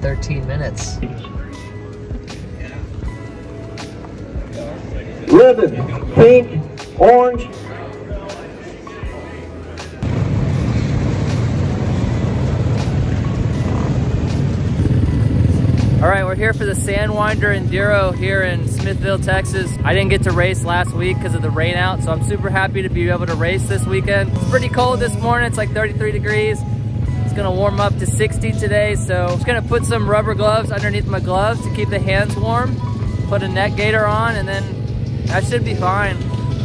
13 minutes. ribbon, pink, orange. All right, we're here for the Sandwinder Enduro here in Smithville, Texas. I didn't get to race last week because of the rain out, so I'm super happy to be able to race this weekend. It's pretty cold this morning, it's like 33 degrees. It's gonna warm up to 60 today, so I'm just gonna put some rubber gloves underneath my gloves to keep the hands warm, put a neck gaiter on, and then I should be fine.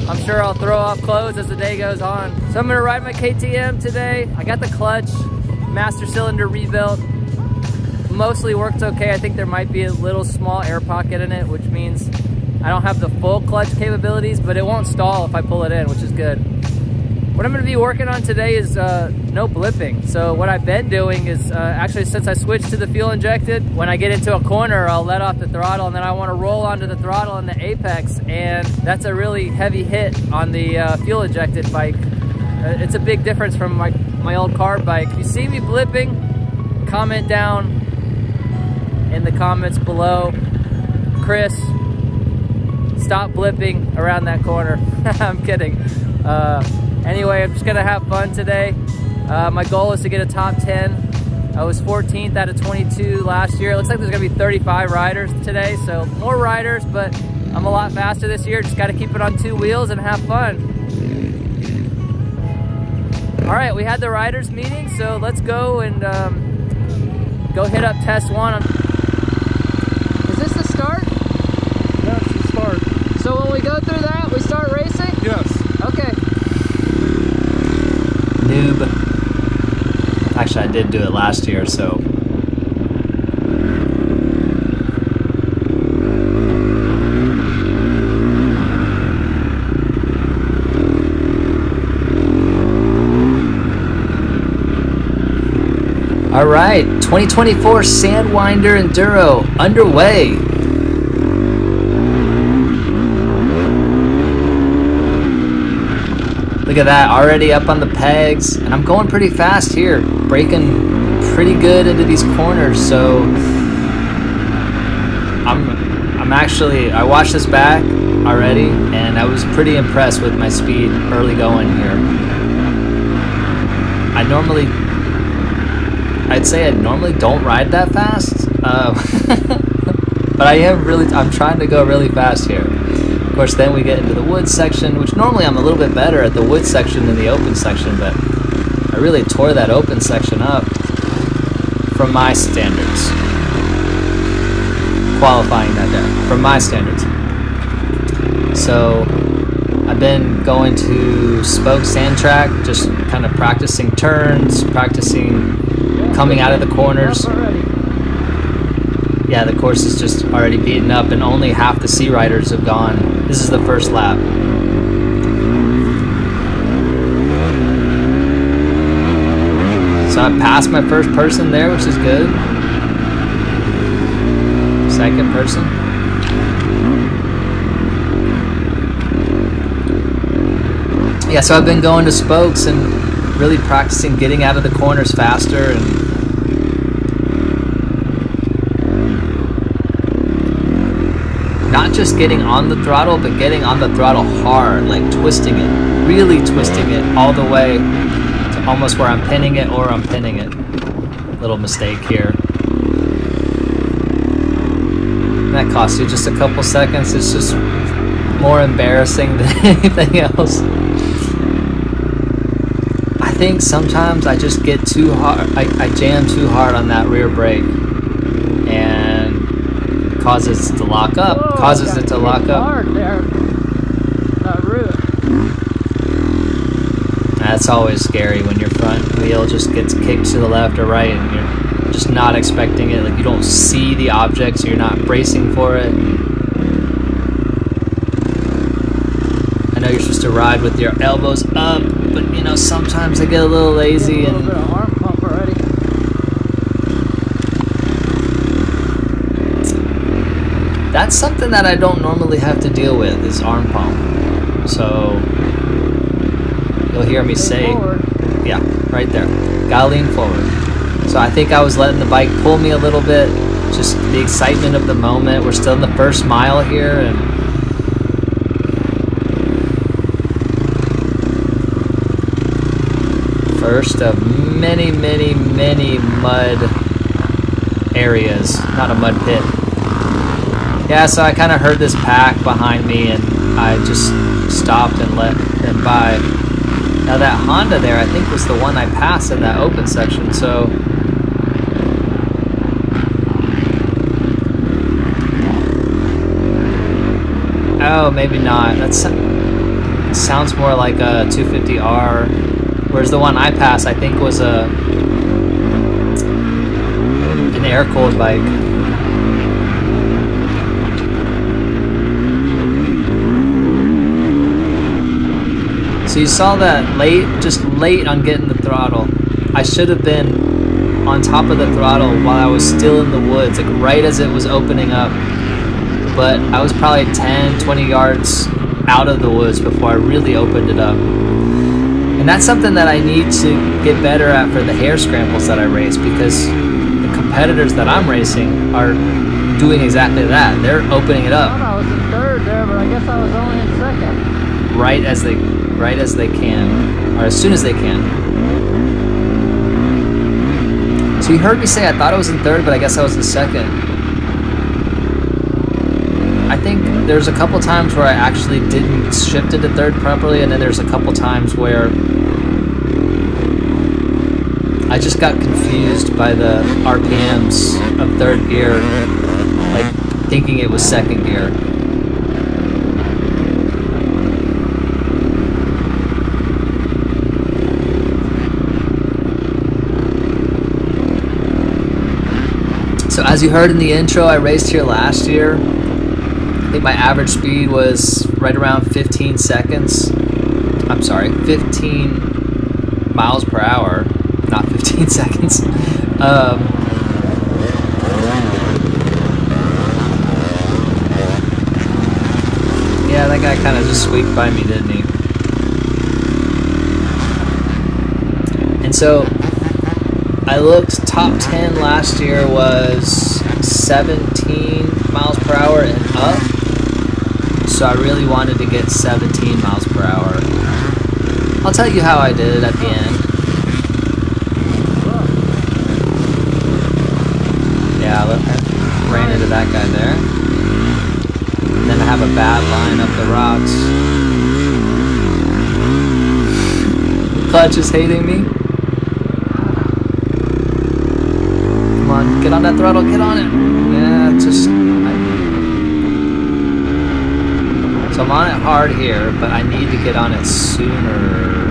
I'm sure I'll throw off clothes as the day goes on. So I'm gonna ride my KTM today. I got the clutch, master cylinder rebuilt, mostly worked okay. I think there might be a little small air pocket in it, which means I don't have the full clutch capabilities, but it won't stall if I pull it in, which is good. What I'm gonna be working on today is uh, no blipping. So what I've been doing is, uh, actually since I switched to the fuel injected, when I get into a corner, I'll let off the throttle and then I wanna roll onto the throttle in the apex, and that's a really heavy hit on the uh, fuel injected bike. Uh, it's a big difference from my, my old carb bike. If you see me blipping, comment down in the comments below. Chris, stop blipping around that corner. I'm kidding. Uh, anyway, I'm just gonna have fun today. Uh, my goal is to get a top 10. I was 14th out of 22 last year. It looks like there's gonna be 35 riders today, so more riders, but I'm a lot faster this year. Just gotta keep it on two wheels and have fun. All right, we had the riders meeting, so let's go and um, go hit up test one. Is this the start? That's the start. So when we go through that, we start racing? Yes. Okay. Noob. Actually, I did do it last year, so. All right, 2024 Sandwinder Enduro underway. Look at that, already up on the pegs, and I'm going pretty fast here, breaking pretty good into these corners, so I'm I'm actually I watched this back already, and I was pretty impressed with my speed early going here. I normally I'd say I normally don't ride that fast, uh, but I am really I'm trying to go really fast here. Of course, then we get into the woods section, which normally I'm a little bit better at the woods section than the open section, but I really tore that open section up from my standards. Qualifying that there, from my standards. So, I've been going to Spoke Sand Track, just kind of practicing turns, practicing coming out of the corners. Yeah, the course is just already beaten up, and only half the C riders have gone. This is the first lap. So I passed my first person there, which is good. Second person. Yeah, so I've been going to spokes and really practicing getting out of the corners faster and just getting on the throttle, but getting on the throttle hard, like twisting it, really twisting it all the way to almost where I'm pinning it or I'm pinning it. Little mistake here. That costs you just a couple seconds. It's just more embarrassing than anything else. I think sometimes I just get too hard, I, I jam too hard on that rear brake and causes to lock up, causes it to lock up. Hard there. That root. That's always scary when your front wheel just gets kicked to the left or right and you're just not expecting it. Like you don't see the object, so you're not bracing for it. I know you're supposed to ride with your elbows up, but you know, sometimes I get a little lazy a little and bit of arm pump already. That's something that I don't normally have to deal with is arm pump. So you'll hear me Lean say forward. Yeah, right there. Gotta lean forward. So I think I was letting the bike pull me a little bit. Just the excitement of the moment. We're still in the first mile here and first of many, many, many mud areas. Not a mud pit. Yeah, so I kind of heard this pack behind me and I just stopped and let them by. Now that Honda there, I think was the one I passed in that open section, so... Oh, maybe not. That sounds more like a 250R, whereas the one I passed, I think, was a an air-cooled bike. So you saw that late, just late on getting the throttle. I should have been on top of the throttle while I was still in the woods, like right as it was opening up. But I was probably 10, 20 yards out of the woods before I really opened it up. And that's something that I need to get better at for the hair scrambles that I race because the competitors that I'm racing are doing exactly that. They're opening it I up thought I was in third there, but I guess I was only in second. right as they right as they can or as soon as they can. So you heard me say I thought I was in third, but I guess I was in second. I think there's a couple times where I actually didn't shift into third properly, and then there's a couple times where I just got confused by the RPMs of third gear, like thinking it was second gear. So as you heard in the intro, I raced here last year. I think my average speed was right around 15 seconds. I'm sorry, 15 miles per hour, not 15 seconds. Um, yeah, that guy kind of just squeaked by me, didn't he? And so I looked top 10 last year was 17 miles per hour and up. So I really wanted to get 17 miles per hour. I'll tell you how I did it at the end. Yeah, I ran into that guy there. And then I have a bad line up the rocks. Clutch is hating me. Come on, get on that throttle, get on it. Yeah, just. I, so I'm on it hard here, but I need to get on it sooner.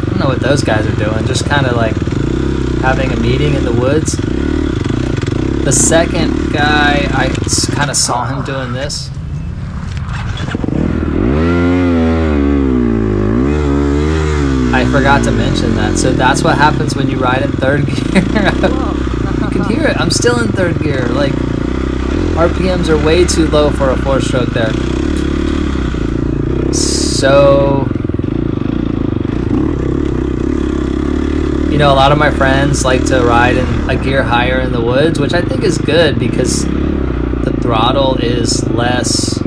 I don't know what those guys are doing, just kind of like having a meeting in the woods. The second guy, I kind of saw him doing this. I forgot to mention that. So that's what happens when you ride in third gear. you can hear it. I'm still in third gear. Like, RPMs are way too low for a four stroke there. So, you know, a lot of my friends like to ride in a gear higher in the woods, which I think is good because the throttle is less.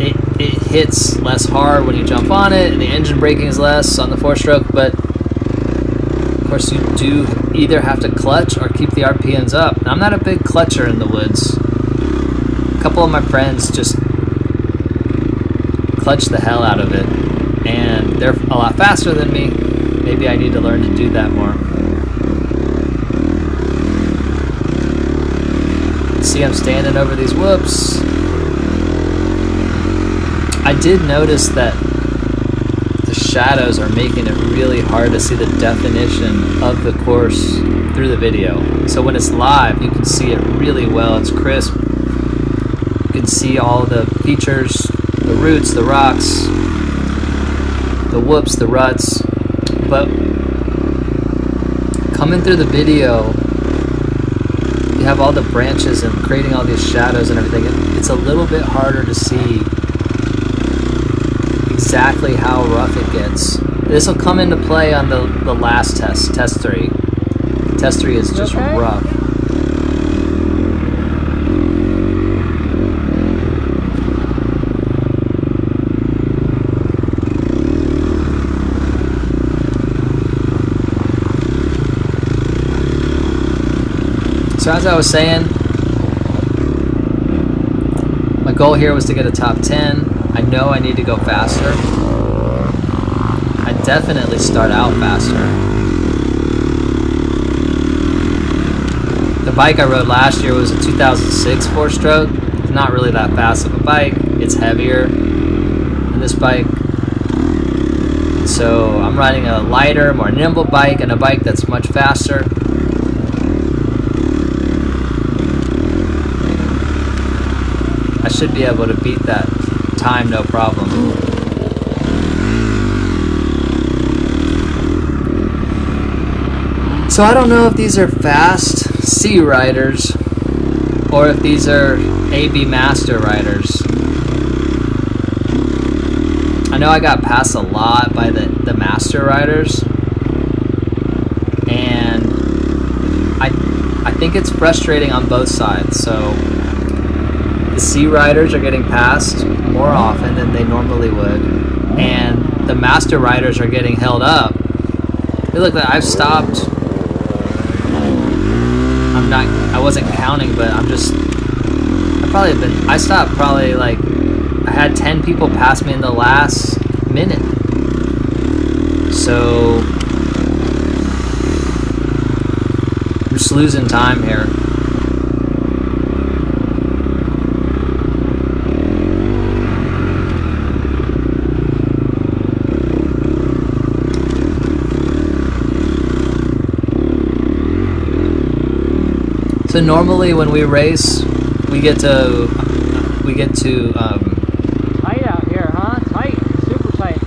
It, it hits less hard when you jump on it, and the engine braking is less on the four stroke, but of course, you do either have to clutch or keep the RPMs up. I'm not a big clutcher in the woods. A couple of my friends just clutch the hell out of it, and they're a lot faster than me. Maybe I need to learn to do that more. See, I'm standing over these whoops. I did notice that the shadows are making it really hard to see the definition of the course through the video. So when it's live, you can see it really well. It's crisp. You can see all the features, the roots, the rocks, the whoops, the ruts. But coming through the video, you have all the branches and creating all these shadows and everything, it, it's a little bit harder to see exactly how rough it gets. This will come into play on the, the last test, test three. Test three is just okay? rough. So as I was saying, my goal here was to get a top 10. I know I need to go faster. I definitely start out faster. The bike I rode last year was a 2006 four-stroke. It's not really that fast of a bike. It's heavier than this bike. So I'm riding a lighter, more nimble bike and a bike that's much faster. Should be able to beat that time no problem. So I don't know if these are fast C riders or if these are AB Master riders. I know I got passed a lot by the, the Master riders and I I think it's frustrating on both sides. So the C riders are getting passed more often than they normally would, and the master riders are getting held up. Hey, look, like I've stopped. I'm not. I wasn't counting, but I'm just. I probably have been. I stopped probably like. I had ten people pass me in the last minute. So. I'm just losing time here. So normally when we race, we get to we get to um, Tight out here, huh? Tight. Super tight.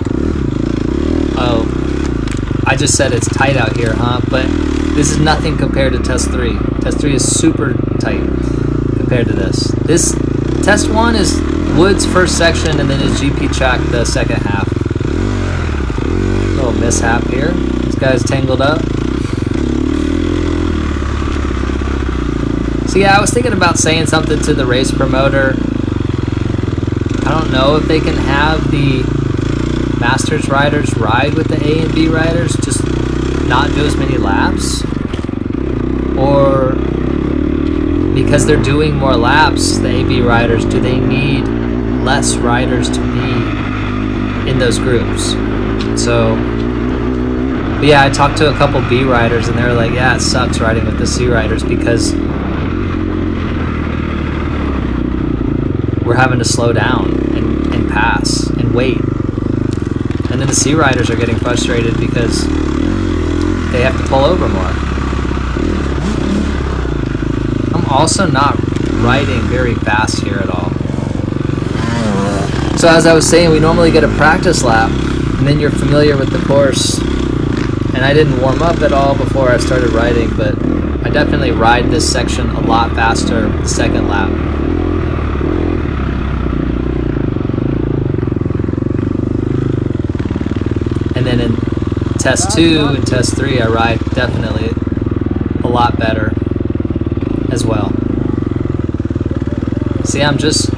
oh, I just said it's tight out here, huh? But this is nothing compared to test three. Test three is super tight compared to this. This test one is Woods first section, and then his GP track the second half. Little mishap here. This guy's tangled up. So yeah, I was thinking about saying something to the race promoter. I don't know if they can have the Masters riders ride with the A and B riders, just not do as many laps, or because they're doing more laps, the AB riders, do they need less riders to be in those groups? So, yeah, I talked to a couple B riders, and they're like, "Yeah, it sucks riding with the C riders because." We're having to slow down and, and pass and wait. And then the C riders are getting frustrated because they have to pull over more. I'm also not riding very fast here at all. So as I was saying, we normally get a practice lap and then you're familiar with the course. And I didn't warm up at all before I started riding, but I definitely ride this section a lot faster the second lap. And then in test two and test three, I ride definitely a lot better as well. See, I'm just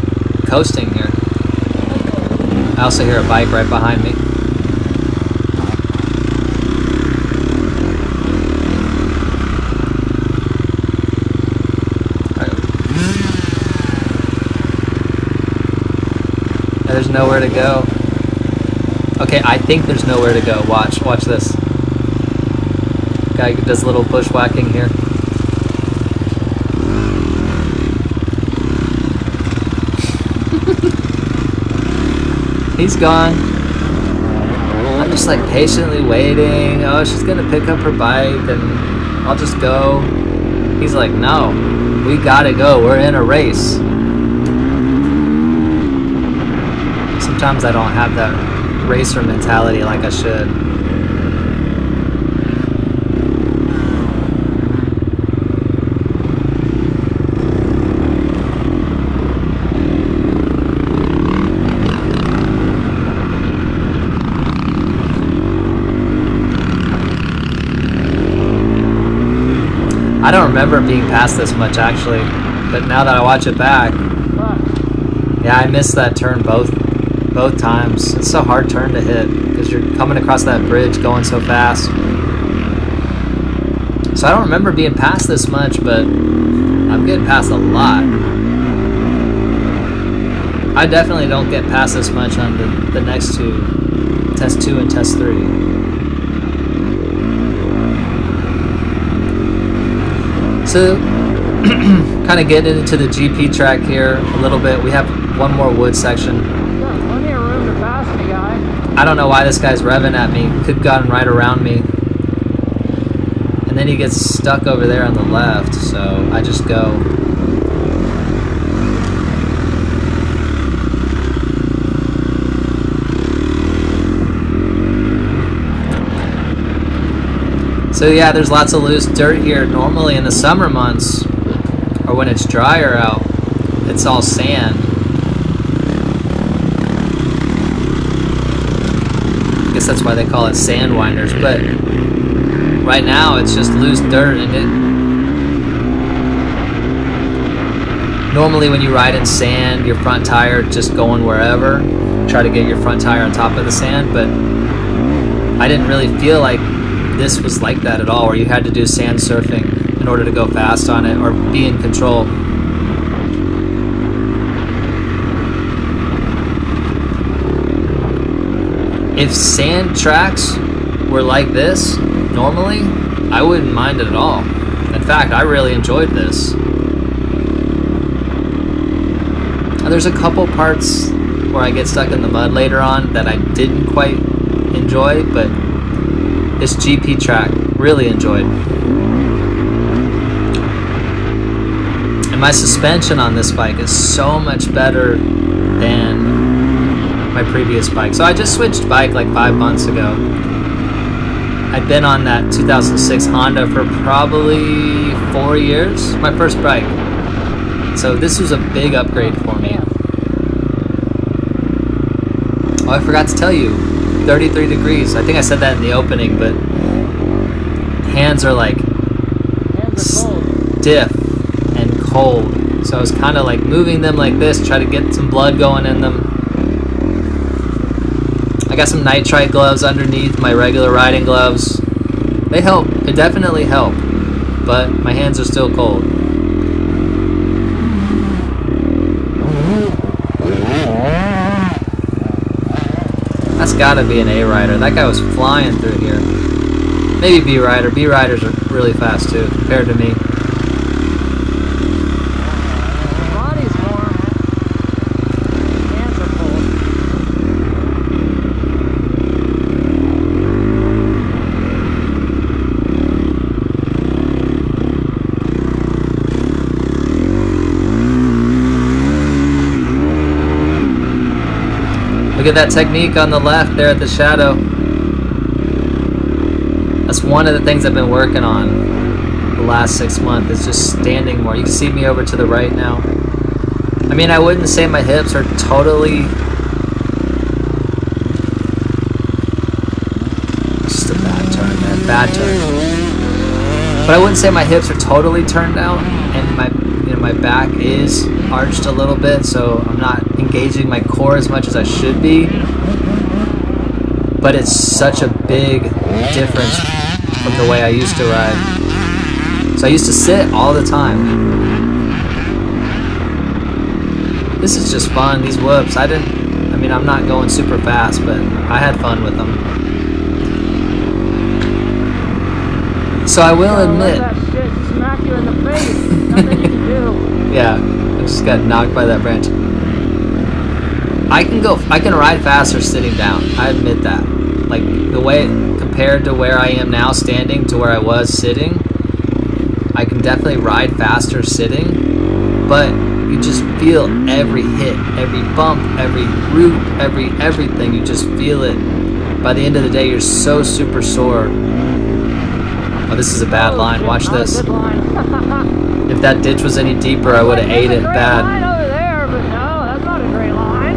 coasting here. I also hear a bike right behind me. There's nowhere to go. Okay, I think there's nowhere to go. Watch, watch this. Guy does a little bushwhacking here. He's gone. I'm just like patiently waiting. Oh, she's gonna pick up her bike and I'll just go. He's like, no, we gotta go. We're in a race. Sometimes I don't have that racer mentality like I should. I don't remember being past this much actually, but now that I watch it back, yeah, I missed that turn both both times. It's a hard turn to hit because you're coming across that bridge going so fast. So I don't remember being past this much, but I'm getting past a lot. I definitely don't get past this much on the, the next two, test two and test three. So, kind of getting into the GP track here a little bit. We have one more wood section. Plenty of room to pass me, guy. I don't know why this guy's revving at me. Could have gotten right around me. And then he gets stuck over there on the left, so I just go. So yeah, there's lots of loose dirt here. Normally in the summer months, or when it's drier out, it's all sand. Guess that's why they call it sand winders. But right now it's just loose dirt and it. Normally when you ride in sand, your front tire just going wherever. Try to get your front tire on top of the sand, but I didn't really feel like this was like that at all, where you had to do sand surfing in order to go fast on it or be in control. If sand tracks were like this normally, I wouldn't mind it at all. In fact, I really enjoyed this. There's a couple parts where I get stuck in the mud later on that I didn't quite enjoy, but this GP track really enjoyed. And my suspension on this bike is so much better than my previous bike. So I just switched bike like five months ago. I'd been on that 2006 Honda for probably four years, my first bike. So this was a big upgrade for me. Oh, I forgot to tell you, 33 degrees. I think I said that in the opening, but hands are like Hands are stiff and cold. So I was kind of like moving them like this, try to get some blood going in them. I got some nitrile gloves underneath my regular riding gloves. They help. They definitely help. But my hands are still cold. That's gotta be an A rider. That guy was flying through here. Maybe B rider. B riders are really fast too, compared to me. Body's warm. Hands are cold. Look at that technique on the left there at the shadow. That's one of the things I've been working on the last six months is just standing more. You can see me over to the right now. I mean, I wouldn't say my hips are totally. Just a bad turn, man. Bad turn. But I wouldn't say my hips are totally turned out, and my my back is arched a little bit, so I'm not engaging my core as much as I should be. But it's such a big difference from the way I used to ride. So I used to sit all the time. This is just fun. These whoops. I didn't. I mean, I'm not going super fast, but I had fun with them. So I will Don't admit. Let that shit smack you in the face. Nothing you can do. Yeah, I just got knocked by that branch. I can go, I can ride faster sitting down. I admit that. Like the way compared to where I am now standing to where I was sitting, I can definitely ride faster sitting. But you just feel every hit, every bump, every root, every everything. You just feel it. By the end of the day, you're so super sore. Oh, this is a bad Oh, line. Watch this. good line. If that ditch was any deeper, I would have ate it bad. line over there, but no, that's not a great line.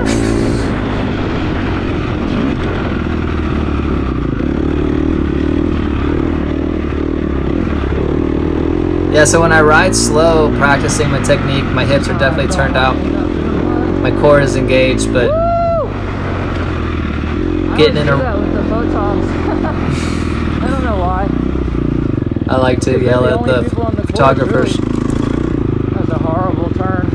Yeah, so when I ride slow, practicing my technique, my hips are definitely turned out. My core is engaged, but getting in a- that with the Botox. I don't know why. I like to yell at the photographers. That's a horrible turn.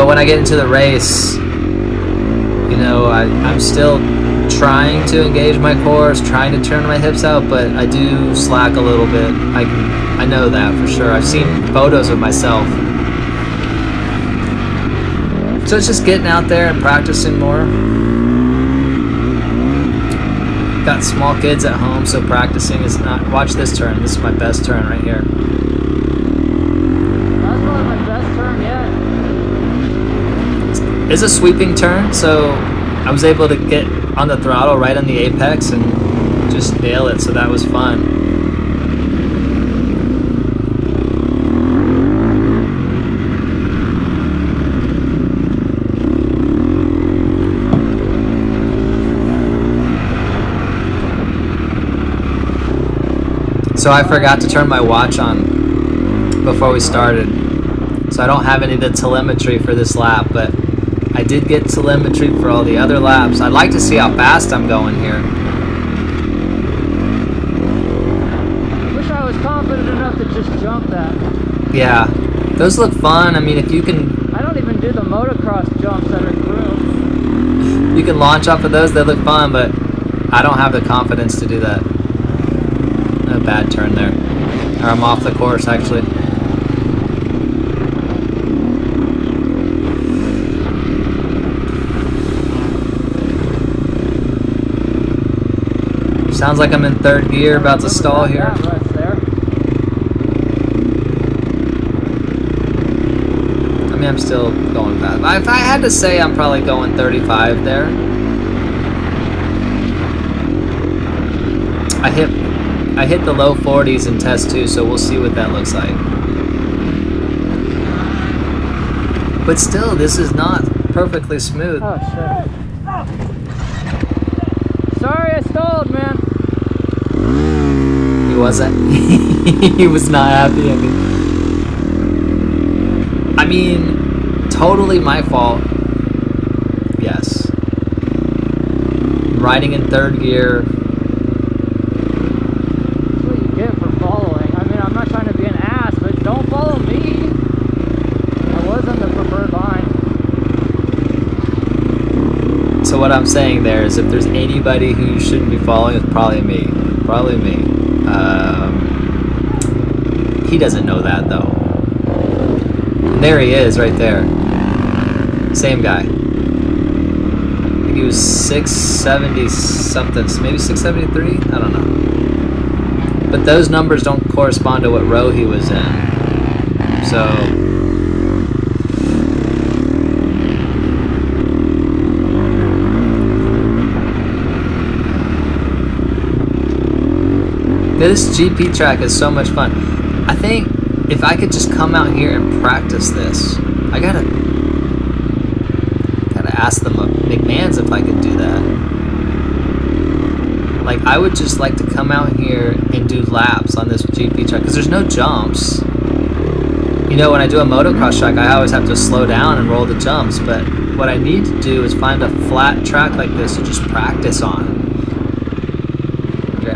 But when I get into the race, you know, I, I'm still trying to engage my cores, trying to turn my hips out, but I do slack a little bit. I I know that for sure. I've seen photos of myself. So it's just getting out there and practicing more. Got small kids at home, so practicing is not. Watch this turn. This is my best turn right here. That's probably my best turn yet. It's a sweeping turn, so I was able to get on the throttle right on the apex and just nail it, so that was fun. So I forgot to turn my watch on before we started. So I don't have any of the telemetry for this lap, but I did get telemetry for all the other laps. I'd like to see how fast I'm going here. I wish I was confident enough to just jump that. Yeah, those look fun. I mean, if you can I don't even do the motocross jumps that are through. you can launch off of those, they look fun, but I don't have the confidence to do that. A bad turn there. Or I'm off the course actually. Sounds like I'm in third gear, about to stall here. That rush there. I mean, I'm still going fast. If I had to say, I'm probably going 35 there. I hit, I hit the low 40s in test two, so we'll see what that looks like. But still, this is not perfectly smooth. Oh shit. Sorry I stalled, man. He wasn't. he was not happy. I mean, I mean, totally my fault. Yes. Riding in third gear. That's what you get for following. I mean, I'm not trying to be an ass, but don't follow me. I was on the preferred line. So what I'm saying there is, if there's anybody who you shouldn't be following, it's probably me. Probably me. Um, he doesn't know that though. And there he is, right there. Same guy. I think he was 670 something, maybe 673. I don't know. But those numbers don't correspond to what row he was in. So This GP track is so much fun. I think if I could just come out here and practice this, I gotta gotta ask them McMahon's if I could do that. Like I would just like to come out here and do laps on this GP track because there's no jumps. You know, when I do a motocross track, I always have to slow down and roll the jumps. But what I need to do is find a flat track like this to just practice on.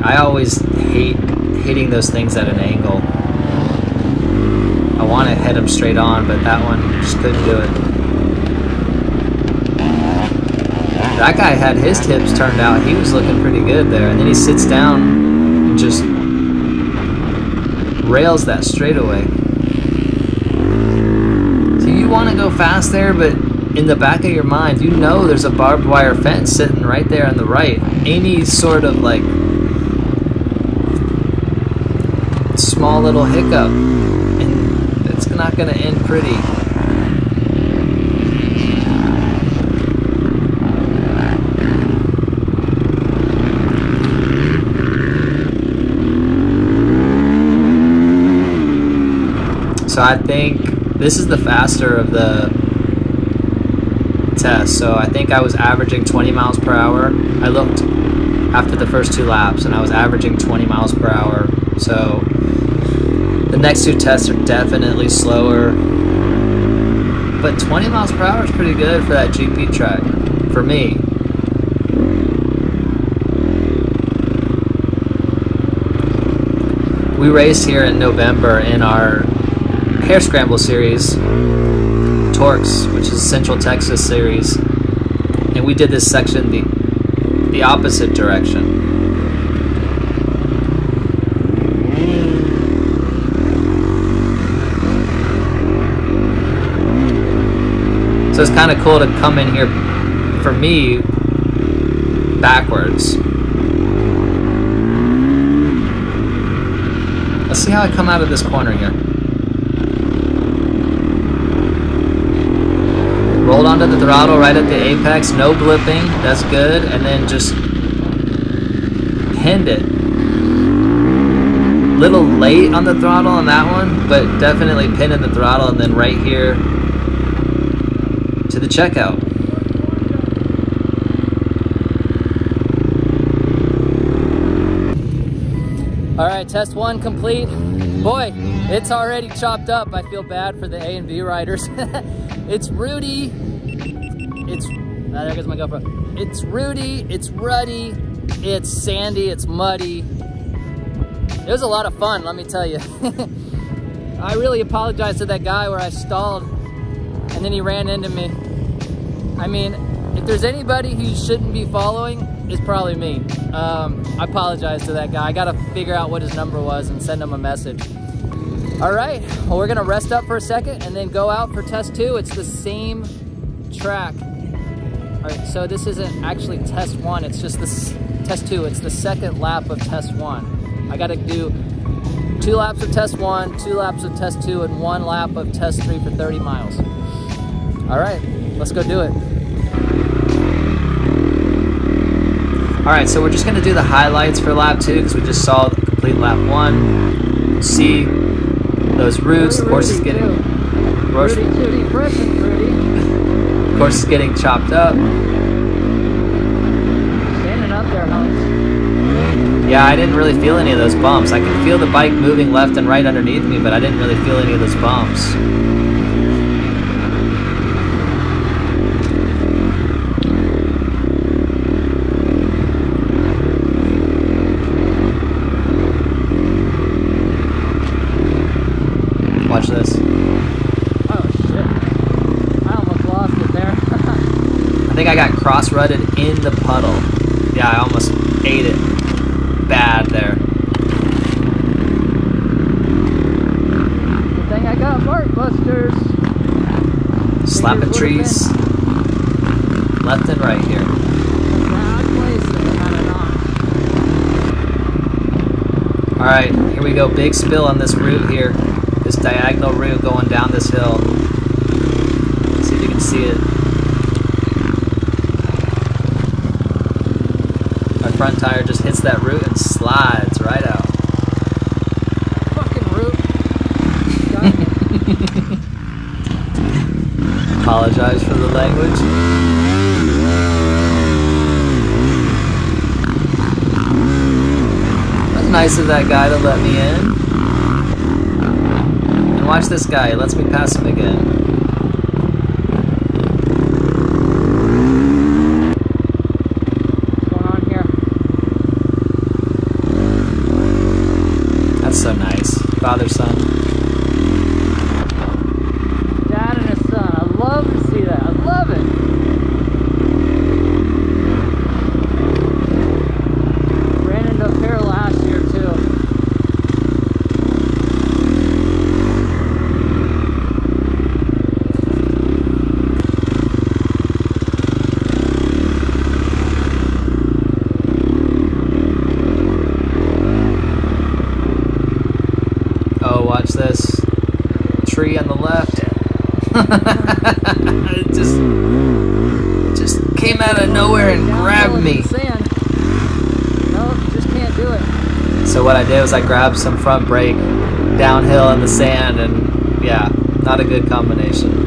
I always hate hitting those things at an angle. I want to hit them straight on, but that one just couldn't do it. That guy had his tips turned out. He was looking pretty good there. And then he sits down and just rails that straightaway. So you want to go fast there, but in the back of your mind, you know there's a barbed wire fence sitting right there on the right. Any sort of like small little hiccup, and it's not going to end pretty. So I think this is the faster of the test. So I think I was averaging 20 miles per hour. I looked after the first two laps and I was averaging 20 miles per hour. So next two tests are definitely slower. But 20 miles per hour is pretty good for that GP track, for me. We raced here in November in our Hair Scramble series, TORCS, which is Central Texas series, and we did this section the the opposite direction. So it's kind of cool to come in here for me backwards. Let's see how I come out of this corner here. Rolled onto the throttle right at the apex, no blipping, that's good, and then just pinned it. Little late on the throttle on that one, but definitely pinning the throttle and then right here to the checkout. All right, test one complete. Boy, it's already chopped up. I feel bad for the A and B riders. it's Rudy. It's, ah, there goes my GoPro. It's Rudy, it's ruddy, it's sandy, it's muddy. It was a lot of fun, let me tell you. I really apologize to that guy where I stalled and then he ran into me. I mean, if there's anybody who shouldn't be following, it's probably me. Um, I apologize to that guy. I gotta figure out what his number was and send him a message. All right, well, we're gonna rest up for a second and then go out for test two. It's the same track. All right, so this isn't actually test one, it's just this test two. It's the second lap of test one. I gotta do two laps of test one, two laps of test two, and one lap of test three for 30 miles. All right, let's go do it. All right, so we're just gonna do the highlights for lap two because we just saw the complete lap one. See those roots, The course is getting, of course, Rudy, Rudy, present, Rudy. course is getting chopped up. Standing up there, Hans. Yeah, I didn't really feel any of those bumps. I could feel the bike moving left and right underneath me, but I didn't really feel any of those bumps. Watch this. Oh shit. I almost lost it there. I got cross rutted in the puddle. Yeah, I almost ate it bad there. Good thing I got Barkbusters. Slapping trees left and right here. Bad place that I had it on. All right, here we go. Big spill on this route here. This diagonal route going down this hill. See if you can see it. Front tire just hits that root and slides right out. Fucking root. Apologize for the language. That's nice of that guy to let me in. And watch this guy, he lets me pass him again. What's going on here? That's so nice. So what I did was I grabbed some front brake downhill in the sand, and yeah, not a good combination.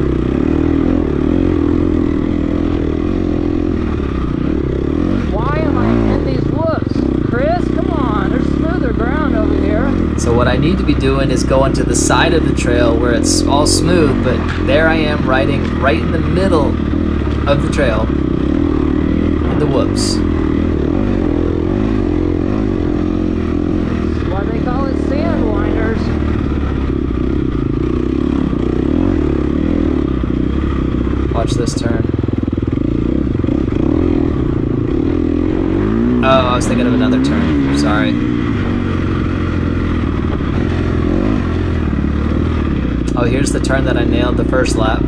So what I need to be doing is going to the side of the trail where it's all smooth, but there I am riding right in the middle of the trail in the whoops. Here's the turn that I nailed the first lap.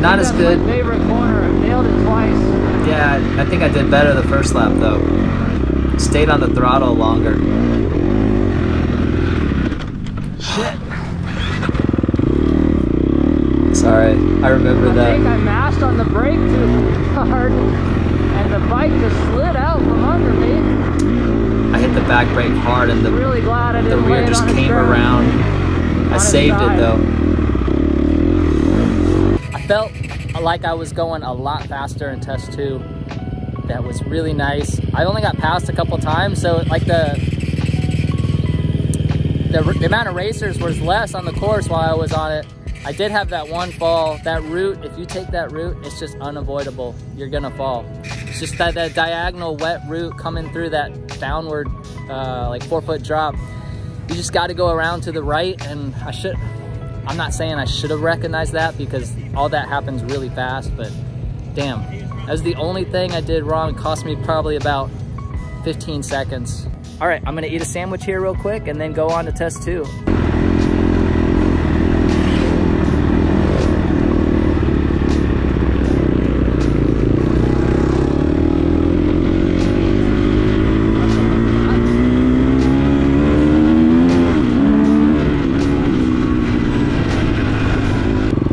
Not as good. Favorite corner. I nailed it twice. Yeah, I think I did better the first lap though. Stayed on the throttle longer. Shit. Sorry, I remember I that. I think I mashed on the brake too hard, and the bike just slid out from under me. Hit the back brake hard and the Really the rear just came around. I saved it though. I felt like I was going a lot faster in test two. That was really nice. I only got passed a couple times, so like the the, the amount of racers was less on the course while I was on it. I did have that one fall. That route, if you take that route, it's just unavoidable. You're gonna fall. It's just that, that diagonal wet route coming through that downward, uh, like four foot drop. You just got to go around to the right, and I should. I'm not saying I should have recognized that because all that happens really fast, but damn, that was the only thing I did wrong. It cost me probably about 15 seconds. All right, I'm gonna eat a sandwich here real quick and then go on to test two.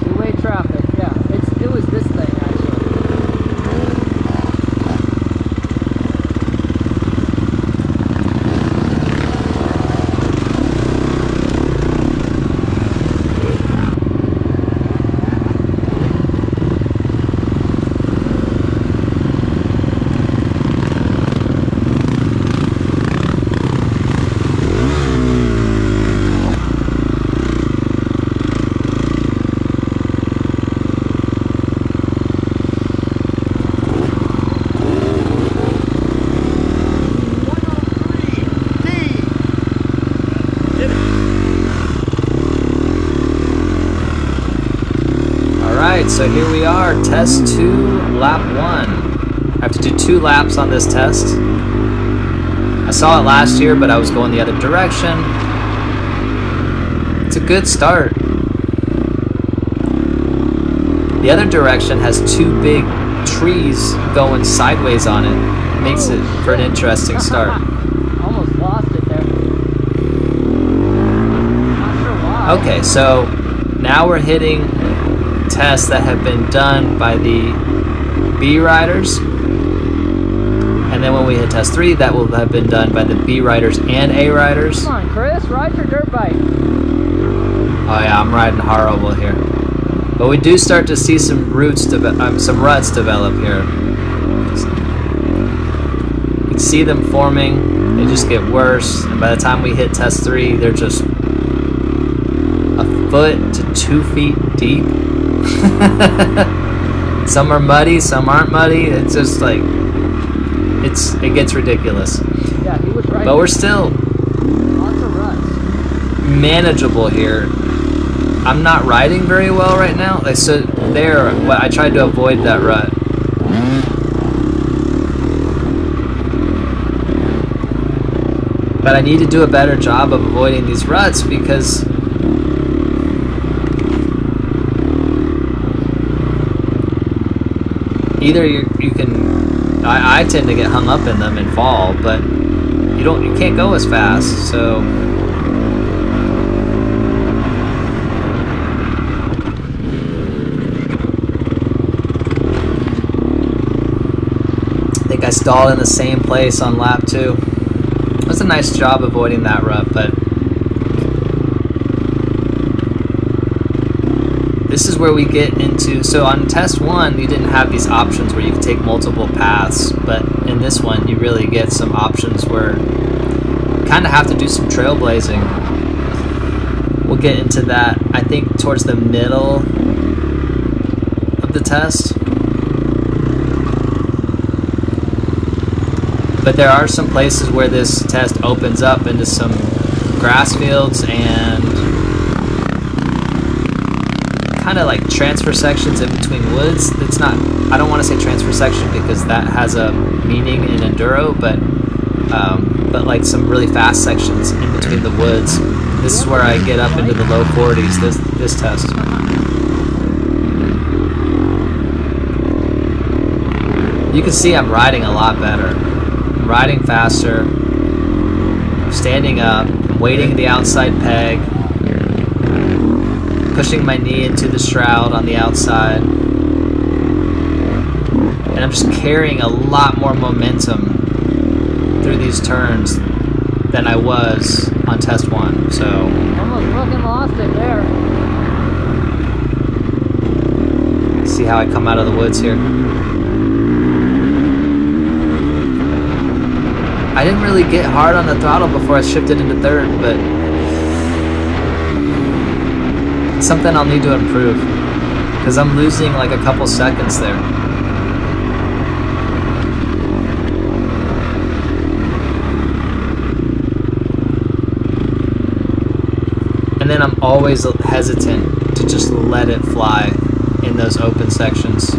Two-way traffic, yeah. It's, it was this thing, actually. All right, so here we are, test two, lap one. I have to do two laps on this test. I saw it last year, but I was going the other direction. It's a good start. The other direction has two big trees going sideways on it. Makes it for an interesting start. Almost lost it there. Not sure why. Okay, so now we're hitting tests that have been done by the B riders. And then when we hit test three, that will have been done by the B riders and A riders. Come on, Chris, ride your dirt bike. Oh yeah, I'm riding horrible here. But we do start to see some roots, um, some ruts develop here. You can see them forming. They just get worse, and by the time we hit test three, they're just a foot to two feet deep. some are muddy, some aren't muddy. It's just like it's it gets ridiculous. Yeah, he was right. But we're still Lots of ruts. manageable here. I'm not riding very well right now. I so there, well, I tried to avoid that rut. But I need to do a better job of avoiding these ruts because either you, you can I, I tend to get hung up in them and fall, but you don't you can't go as fast, so I think I stalled in the same place on lap two. It was a nice job avoiding that rut, but this is where we get into. So on test one, you didn't have these options where you could take multiple paths, but in this one, you really get some options where you kind of have to do some trailblazing. We'll get into that, I think, towards the middle of the test. But there are some places where this test opens up into some grass fields and kind of like transfer sections in between woods. It's not, I don't want to say transfer section because that has a meaning in enduro, but um, but like some really fast sections in between the woods. This is where I get up into the low 40s. This this test. You can see I'm riding a lot better. I'm riding faster. Standing up. I'm weighting the outside peg. Pushing my knee into the shroud on the outside. And I'm just carrying a lot more momentum through these turns than I was on test one. So Almost fucking lost it there. see how I come out of the woods here. I didn't really get hard on the throttle before I shifted into third, but something I'll need to improve because I'm losing like a couple seconds there. And then I'm always hesitant to just let it fly in those open sections.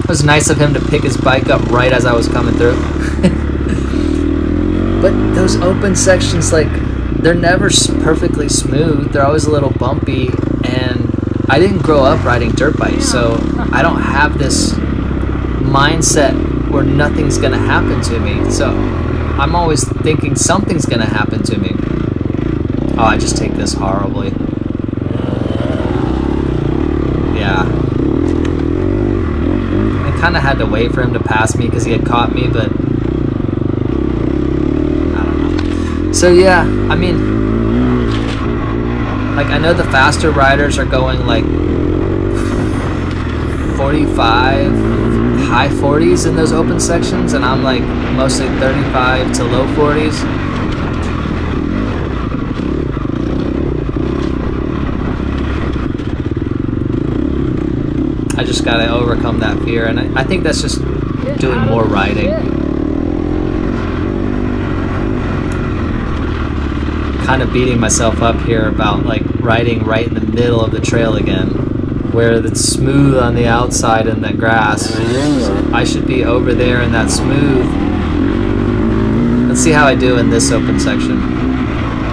It was nice of him to pick his bike up right as I was coming through. but those open sections, like, they're never perfectly smooth. They're always a little bumpy, and I didn't grow up riding dirt bikes, so I don't have this mindset where nothing's gonna happen to me. So I'm always thinking something's gonna happen to me. Oh, I just take this horribly. Yeah. I kind of had to wait for him to pass me because he had caught me, but I don't know. So yeah, I mean, like I know the faster riders are going like 45, high 40s in those open sections, and I'm like mostly 35 to low 40s. I just gotta overcome that fear, and I, I think that's just doing more riding. Kind of beating myself up here about like riding right in the middle of the trail again, where it's smooth on the outside in the grass. I should be over there in that smooth. Let's see how I do in this open section.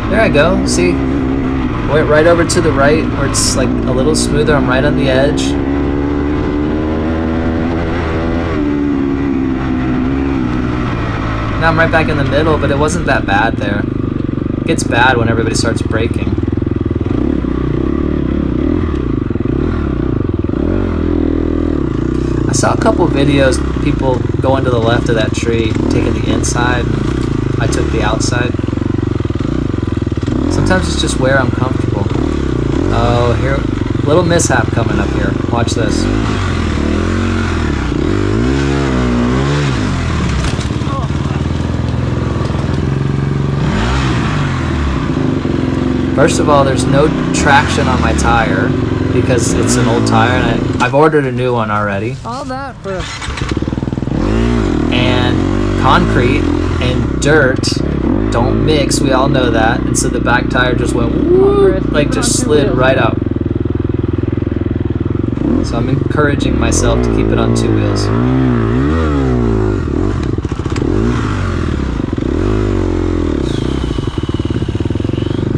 There I go. See, went right over to the right where it's like a little smoother. I'm right on the edge. Now I'm right back in the middle, but it wasn't that bad there. Gets bad when everybody starts braking. I saw a couple videos, people going to the left of that tree, taking the inside. I took the outside. Sometimes it's just where I'm comfortable. Oh, here, little mishap coming up here. Watch this. First of all, there's no traction on my tire because it's an old tire and I, I've ordered a new one already. All that for And concrete and dirt don't mix, we all know that. And so the back tire just went whoop, like just slid right out. So I'm encouraging myself to keep it on two wheels.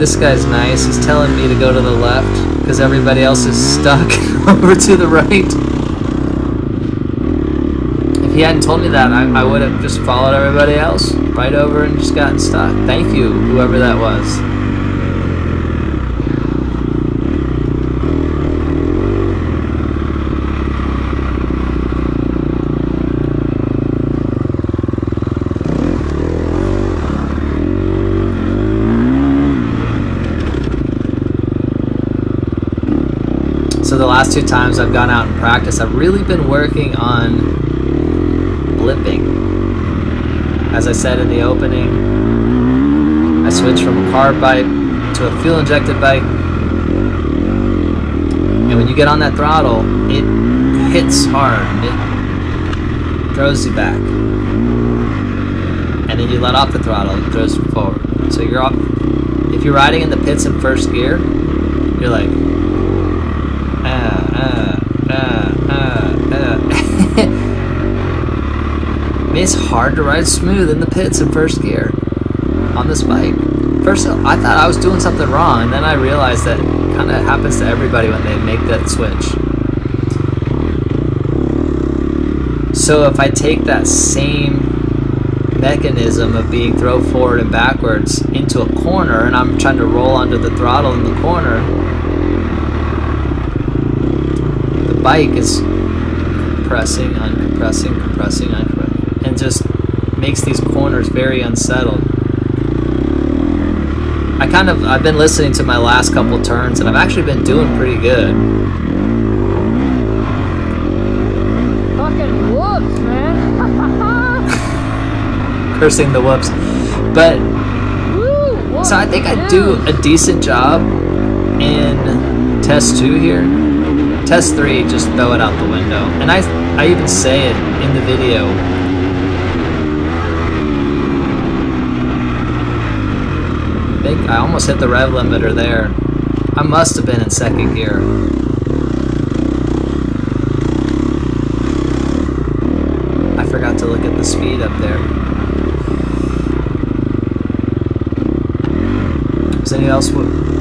This guy's nice. He's telling me to go to the left because everybody else is stuck over to the right. If he hadn't told me that, I, I would have just followed everybody else right over and just gotten stuck. Thank you, whoever that was. Last two times I've gone out and practiced, I've really been working on blipping. As I said in the opening, I switched from a carb bike to a fuel injected bike. And when you get on that throttle, it hits hard. It throws you back. And then you let off the throttle, it throws you forward. So you're off. If you're riding in the pits in first gear, you're like, ah, ah, ah, ah, ah. It's hard to ride smooth in the pits in first gear on this bike. First, I thought I was doing something wrong, and then I realized that kind of happens to everybody when they make that switch. So if I take that same mechanism of being thrown forward and backwards into a corner and I'm trying to roll under the throttle in the corner, the bike is compressing, uncompressing, compressing, uncompressing, just makes these corners very unsettled. I kind of I've been listening to my last couple turns and I've actually been doing pretty good. Fucking whoops, man. Cursing the whoops. But Woo, whoops, So I think I do a decent job in test two here. Test three, just throw it out the window. And I, I even say it in the video. Think I almost hit the rev limiter there. I must have been in second gear. I forgot to look at the speed up there. Was anyone else?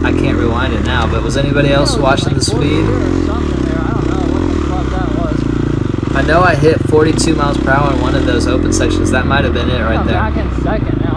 I can't rewind it now, but was anybody else watching the speed? I know I hit 42 miles per hour in one of those open sections. That might have been it right there. in second now.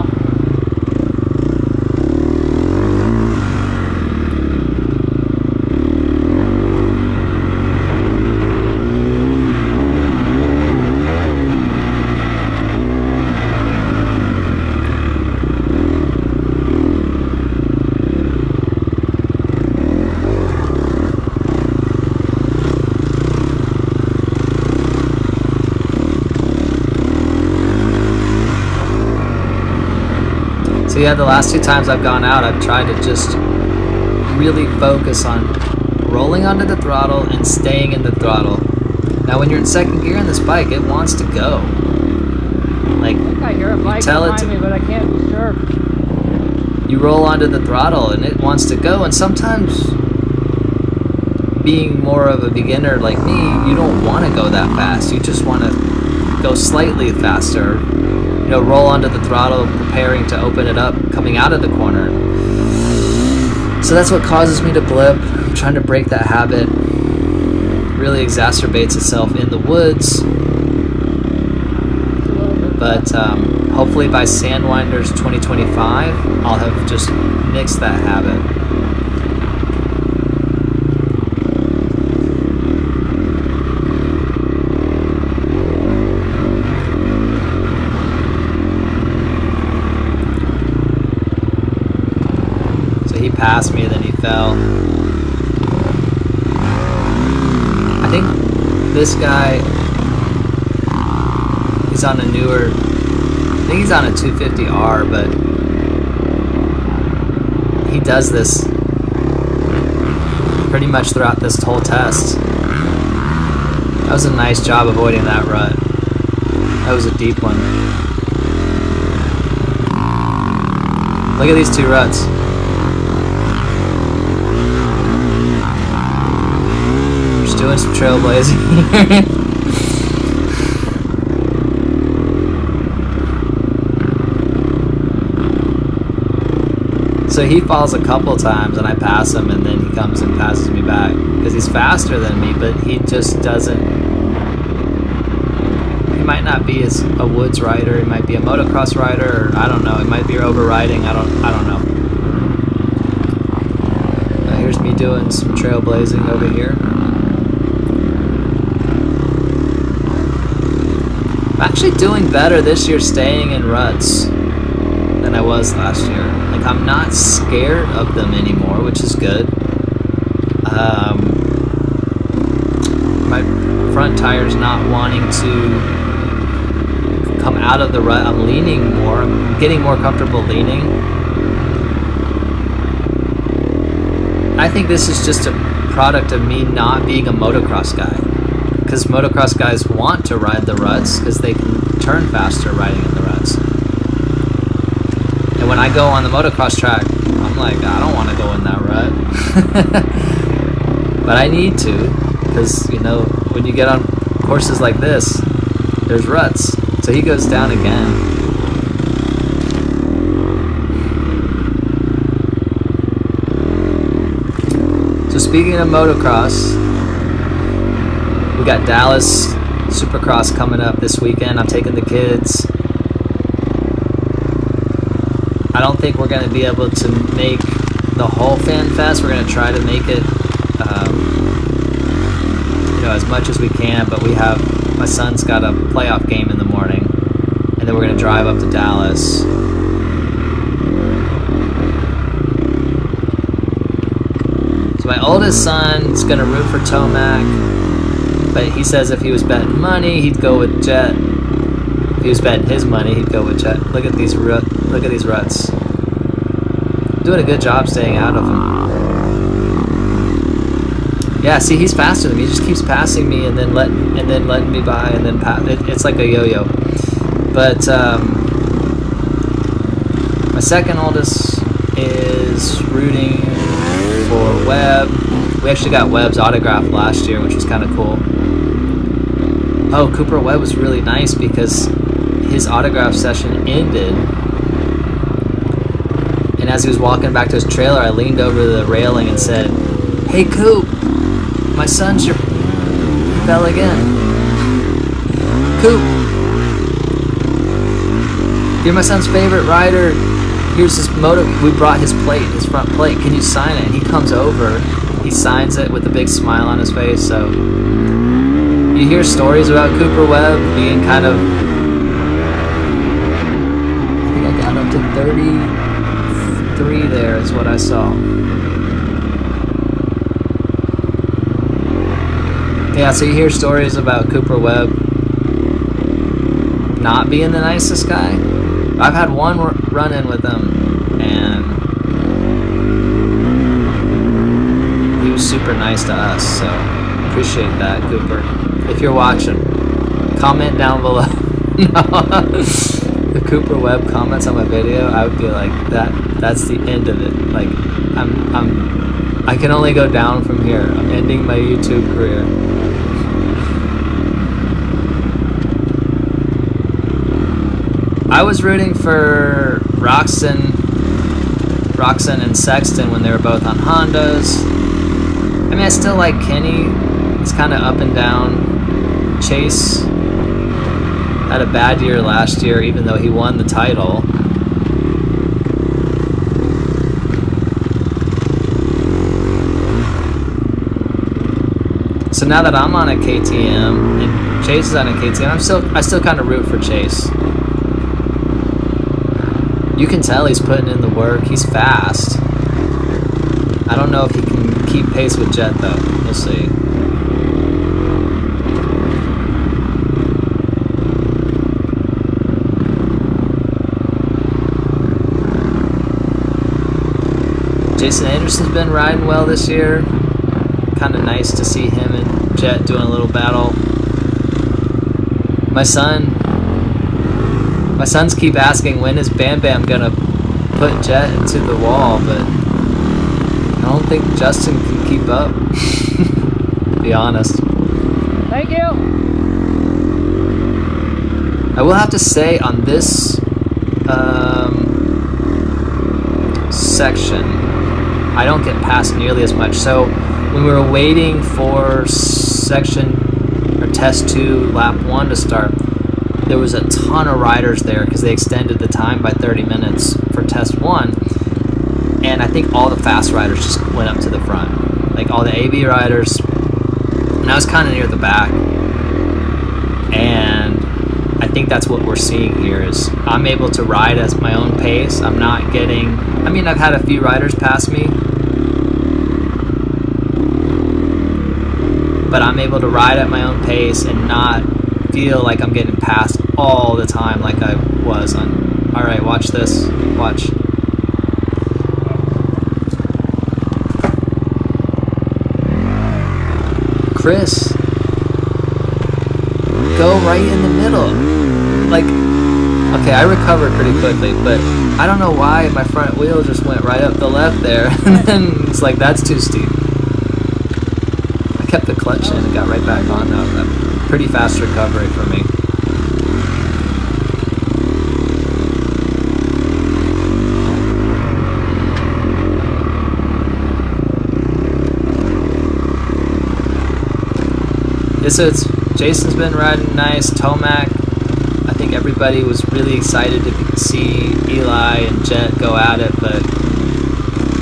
So yeah, the last two times I've gone out, I've tried to just really focus on rolling onto the throttle and staying in the throttle. Now, when you're in second gear on this bike, it wants to go. Like I I hear a bike tell it to- me, but I can't be sure. you roll onto the throttle and it wants to go and sometimes being more of a beginner like me you don't want to go that fast you just want to go slightly faster you know roll onto the throttle preparing to open it up coming out of the corner. So that's what causes me to blip. I'm trying to break that habit. Really exacerbates itself in the woods. But um, hopefully by Sandwinders 2025, I'll have just nixed that habit. Passed me, then he fell. I think this guy He's on a newer. I think he's on a 250R, but he does this pretty much throughout this whole test. That was a nice job avoiding that rut. That was a deep one. Look at these two ruts. Trailblazing. So he falls a couple times and I pass him and then he comes and passes me back because he's faster than me, but he just doesn't. He might not be as a woods rider. He might be a motocross rider, or I don't know. He might be overriding. I don't. I don't know. Uh, here's me doing some trailblazing over here. Actually doing better this year staying in ruts than I was last year. Like I'm not scared of them anymore, which is good. Um, my front tire's not wanting to come out of the rut, I'm leaning more. I'm getting more comfortable leaning. I think this is just a product of me not being a motocross guy. Because motocross guys want to ride the ruts because they can turn faster riding in the ruts. And when I go on the motocross track, I'm like, I don't want to go in that rut. but I need to because, you know, when you get on courses like this, there's ruts. So he goes down again. So speaking of motocross, we got Dallas Supercross coming up this weekend. I'm taking the kids. I don't think we're going to be able to make the whole fan fest. We're going to try to make it, um, you know, as much as we can. But we have my son's got a playoff game in the morning, and then we're going to drive up to Dallas. So my oldest son's going to root for Tomac, but he says if he was betting money, he'd go with Jett. If he was betting his money, he'd go with Jett. Look at these look at these ruts. Doing a good job staying out of them. Yeah, see, he's faster than me. He just keeps passing me and then let and then letting me by and then pa- it, it's like a yo-yo. But um, my second oldest is rooting for Webb. We actually got Webb's autograph last year, which was kind of cool. Oh, Cooper Webb was really nice because his autograph session ended. And as he was walking back to his trailer, I leaned over the railing and said, Hey, Coop, my son's your fell again. Coop, you're my son's favorite rider. Here's his motor. We brought his plate, his front plate. Can you sign it? And he comes over. He signs it with a big smile on his face. So you hear stories about Cooper Webb being kind of. I think I got up to 33 there, is what I saw. Yeah, so you hear stories about Cooper Webb not being the nicest guy. I've had one run in with him, and he was super nice to us, so appreciate that, Cooper. If you're watching, comment down below. if Cooper Webb comments on my video, I would be like, that. That's the end of it. Like, I'm, I'm, I can only go down from here. I'm ending my YouTube career. I was rooting for Roczen, Roczen and Sexton when they were both on Hondas. I mean, I still like Kenny. It's kind of up and down. Chase had a bad year last year, even though he won the title. So now that I'm on a KTM and Chase is on a KTM, I'm still I still kind of root for Chase. You can tell he's putting in the work. He's fast. I don't know if he can keep pace with Jett though. We'll see. Jason Anderson's been riding well this year. Kind of nice to see him and Jett doing a little battle. My son, my sons keep asking when is Bam Bam gonna put Jett into the wall, but I don't think Justin can keep up. be honest. Thank you. I will have to say on this um, section, I don't get past nearly as much. So when we were waiting for section or test two, lap one to start, there was a ton of riders there because they extended the time by 30 minutes for test one. And I think all the fast riders just went up to the front. Like all the AB riders. And I was kind of near the back. And I think that's what we're seeing here is I'm able to ride at my own pace. I'm not getting I mean I've had a few riders pass me. But I'm able to ride at my own pace and not feel like I'm getting passed all the time like I was on. All right, watch this. Watch. Chris, go right in the middle. Okay, I recovered pretty quickly, but I don't know why my front wheel just went right up the left there, and then it's like that's too steep. I kept the clutch in and got right back on though. Pretty fast recovery for me. So it's Jason's been riding nice. Tomac, everybody was really excited to see Eli and Jett go at it, but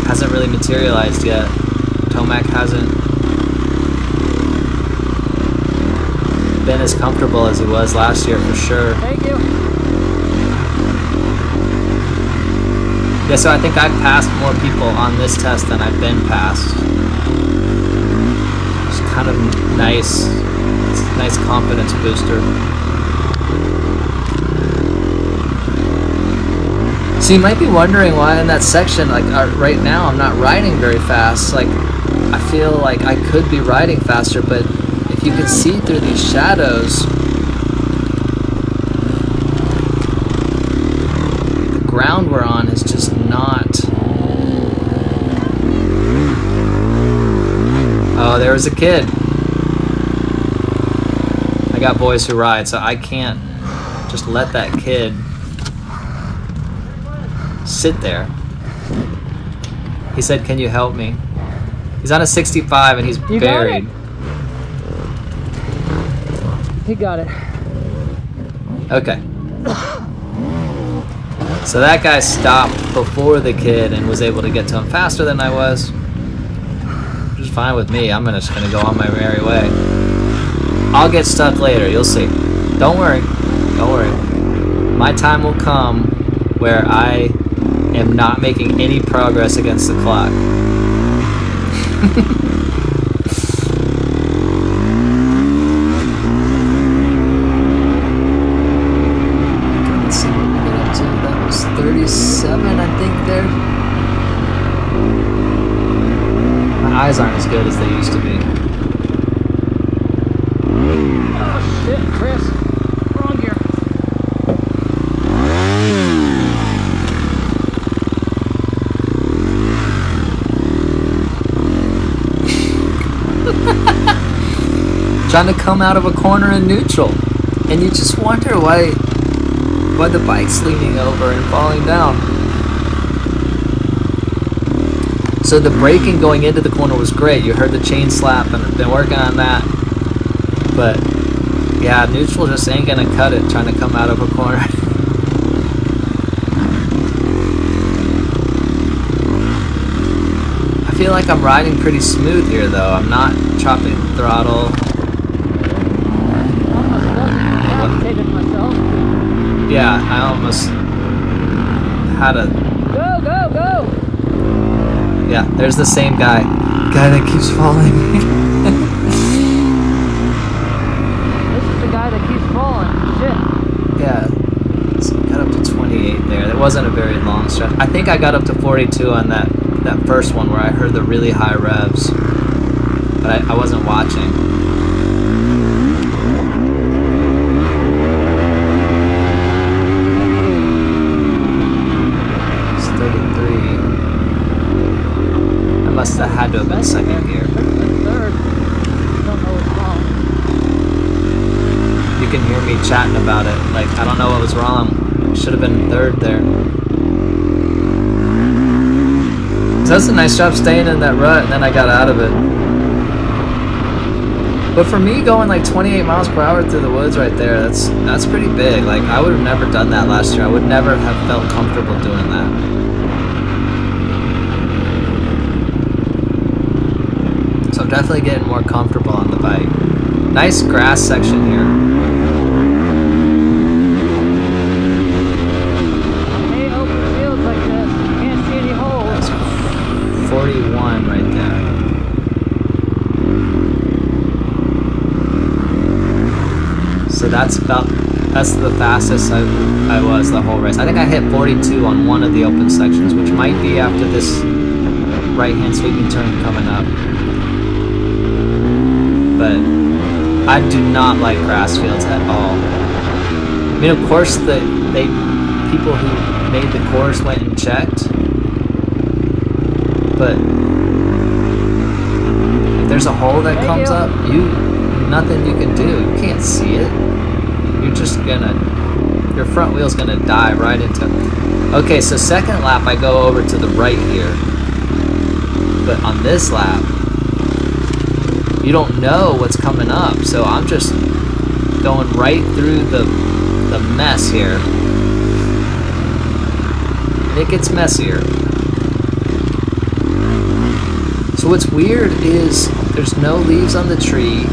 hasn't really materialized yet. Tomac hasn't been as comfortable as he was last year for sure. Thank you. Yeah, so I think I've passed more people on this test than I've been passed. It's kind of nice. It's a nice confidence booster. So you might be wondering why in that section, like uh, right now, I'm not riding very fast. Like I feel like I could be riding faster, but if you can see through these shadows, the ground we're on is just not. Oh, there was a kid. I got boys who ride, so I can't just let that kid sit there. He said, Can you help me? He's on a 65 and he's You got buried. He got it. Okay. So that guy stopped before the kid and was able to get to him faster than I was. Which is fine with me. I'm just gonna go on my merry way. I'll get stuck later, you'll see. Don't worry. Don't worry. My time will come where I am not making any progress against the clock. Let's see what we get up to. That was 37, I think, there. My eyes aren't as good as they used to be. Oh shit, Chris. Wrong gear. Trying to come out of a corner in neutral. And you just wonder why why the bike's leaning over and falling down. So the braking going into the corner was great. You heard the chain slap and I've been working on that. But yeah, neutral just ain't gonna cut it trying to come out of a corner. I feel like I'm riding pretty smooth here though. I'm not chopping throttle. Almost decapitated myself. Yeah, I almost had a Go, go, go! yeah. There's the same guy, guy that keeps falling. This is the guy that keeps falling. Shit. yeah, so got up to 28 there. That wasn't a very long stretch. I think I got up to 42 on that that first one where I heard the really high revs, but I, I wasn't watching. It's 33. I must have had to have been second gear. That's third. Don't know what's wrong. You can hear me chatting about it. Like, I don't know what was wrong. Should have been third there. So that's a nice job staying in that rut, and then I got out of it. But for me, going like 28 miles per hour through the woods right there, that's that's pretty big. Like, I would have never done that last year. I would never have felt comfortable doing that. So I'm definitely getting more comfortable on the bike. Nice grass section here. Hey, open fields like this. Can't see any holes. That's 41 right there. So that's about That's the fastest I, I was the whole race. I think I hit 42 on one of the open sections, which might be after this right-hand sweeping turn coming up. But I do not like grass fields at all. I mean, of course, the they people who made the course went and checked, but if there's a hole that comes up, you nothing you can do. You can't see it. You're just gonna your front wheel's gonna dive right into. Okay, so second lap I go over to the right here, but on this lap you don't know what's coming up, so I'm just going right through the the mess here. And it gets messier. So what's weird is there's no leaves on the tree.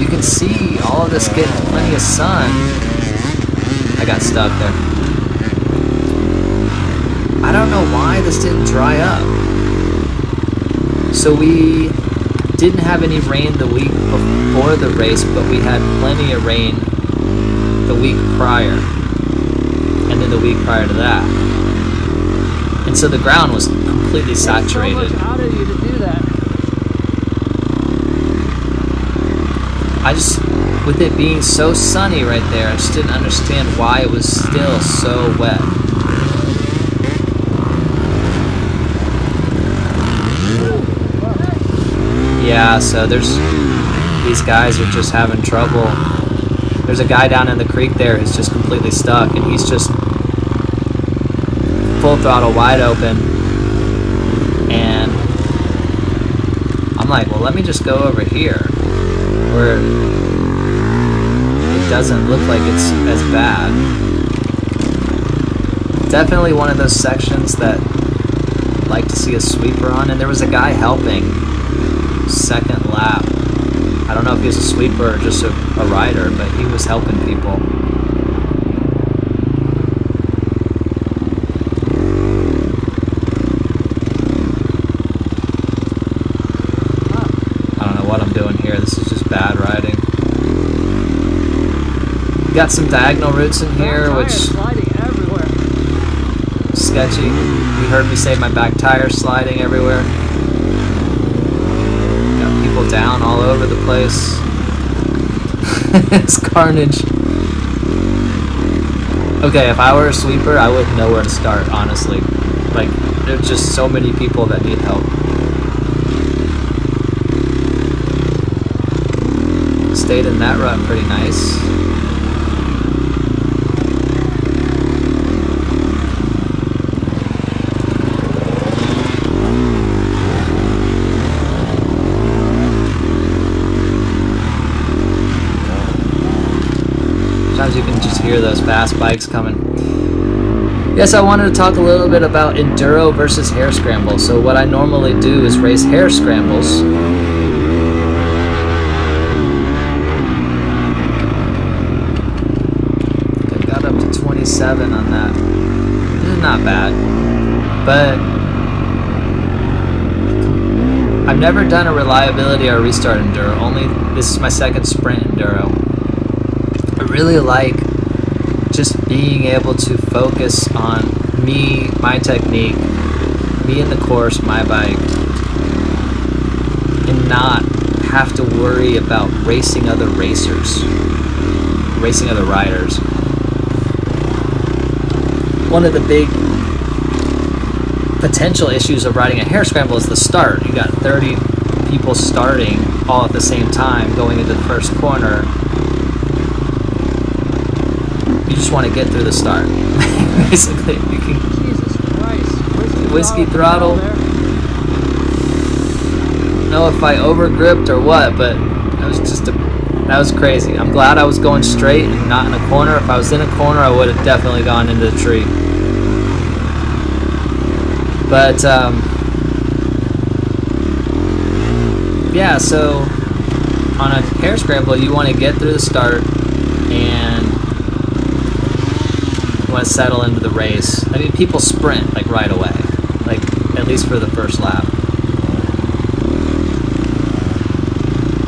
You can see all of this getting plenty of sun. I got stuck there. I don't know why this didn't dry up. So we didn't have any rain the week before the race, but we had plenty of rain the week prior. And then the week prior to that. And so the ground was completely saturated. So out of you to do that. I just, with it being so sunny right there, I just didn't understand why it was still so wet. Yeah, so there's, these guys are just having trouble. There's a guy down in the creek there who's just completely stuck, and he's just full throttle wide open. And I'm like, well, let me just go over here where it doesn't look like it's as bad. Definitely one of those sections that like to see a sweeper on, and there was a guy helping second lap. I don't know if he was a sweeper or just a, a rider, but he was helping people. I don't know what I'm doing here. This is just bad riding. Got some diagonal routes in here, which sliding everywhere. sketchy. You heard me say my back tire sliding everywhere. Down all over the place. it's carnage. Okay, if I were a sweeper, I wouldn't know where to start, honestly. Like, there's just so many people that need help. Stayed in that rut pretty nice. Sometimes you can just hear those fast bikes coming. Yes, I wanted to talk a little bit about enduro versus hare scrambles. So what I normally do is race hare scrambles. I got up to 27 on that. This is not bad. But I've never done a reliability or restart enduro. Only this is my second sprint enduro. Really like just being able to focus on me, my technique, me in the course, my bike, and not have to worry about racing other racers, racing other riders. One of the big potential issues of riding a hare scramble is the start. You got 30 people starting all at the same time going into the first corner you just want to get through the start. Basically. Jesus Christ. Whiskey throttle. there. know if I over gripped or what, but that was just a. That was crazy. I'm glad I was going straight and not in a corner. If I was in a corner, I would have definitely gone into the tree. But um, yeah, so on a hare scramble, you want to get through the start and want to settle into the race. I mean, people sprint like right away, like at least for the first lap.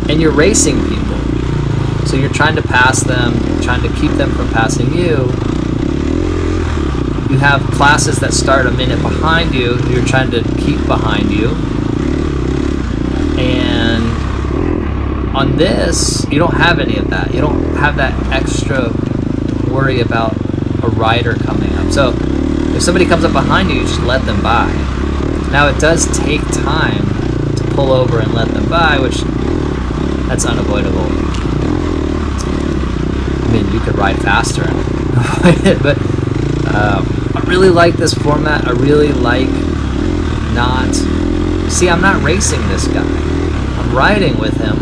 And you're racing people. So you're trying to pass them, trying to keep them from passing you. You have classes that start a minute behind you, you're trying to keep behind you. And on this, you don't have any of that. You don't have that extra worry about a rider coming up. So if somebody comes up behind you, you just let them by. Now it does take time to pull over and let them by, which that's unavoidable. I mean, you could ride faster and avoid it, but um, I really like this format. I really like not. See, I'm not racing this guy. I'm riding with him.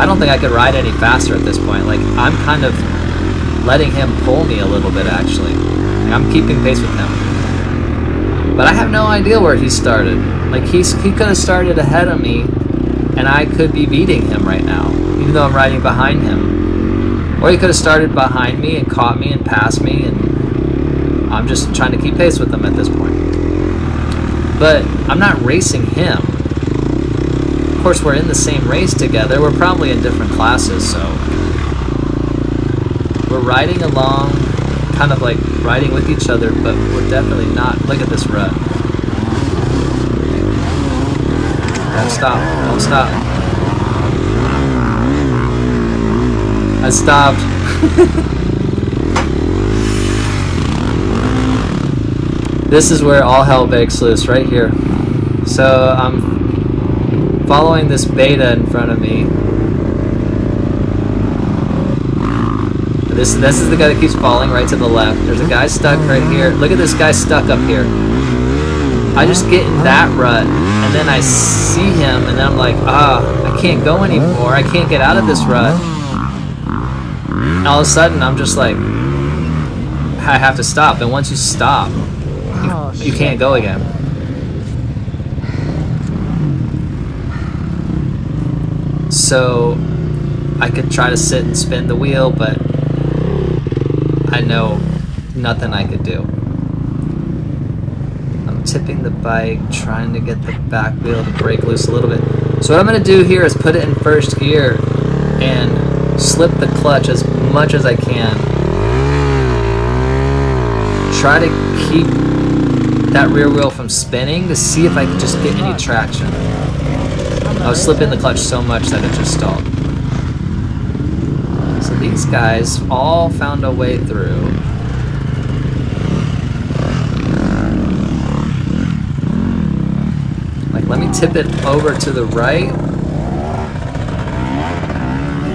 I don't think I could ride any faster at this point. Like, I'm kind of letting him pull me a little bit, actually. I'm keeping pace with him. But I have no idea where he started. Like, he's, he could have started ahead of me, and I could be beating him right now, even though I'm riding behind him. Or he could have started behind me and caught me and passed me, and I'm just trying to keep pace with him at this point. But I'm not racing him. Of course, we're in the same race together. We're probably in different classes, so we're riding along, kind of like riding with each other, but we're definitely not. Look at this rut. Don't stop. Don't stop. I stopped. this is where all hell breaks loose, right here. So I'm following this beta in front of me. This this is the guy that keeps falling right to the left. There's a guy stuck right here. Look at this guy stuck up here. I just get in that rut, and then I see him, and then I'm like, ah, I can't go anymore. I can't get out of this rut. And all of a sudden, I'm just like, I have to stop. And once you stop, Oh, you can't go again. So I could try to sit and spin the wheel, but I know nothing I could do. I'm tipping the bike, trying to get the back wheel to break loose a little bit. So what I'm going to do here is put it in first gear and slip the clutch as much as I can. Try to keep that rear wheel from spinning to see if I can just get any traction. I was slipping the clutch so much that it just stalled. These guys all found a way through. Like, let me tip it over to the right.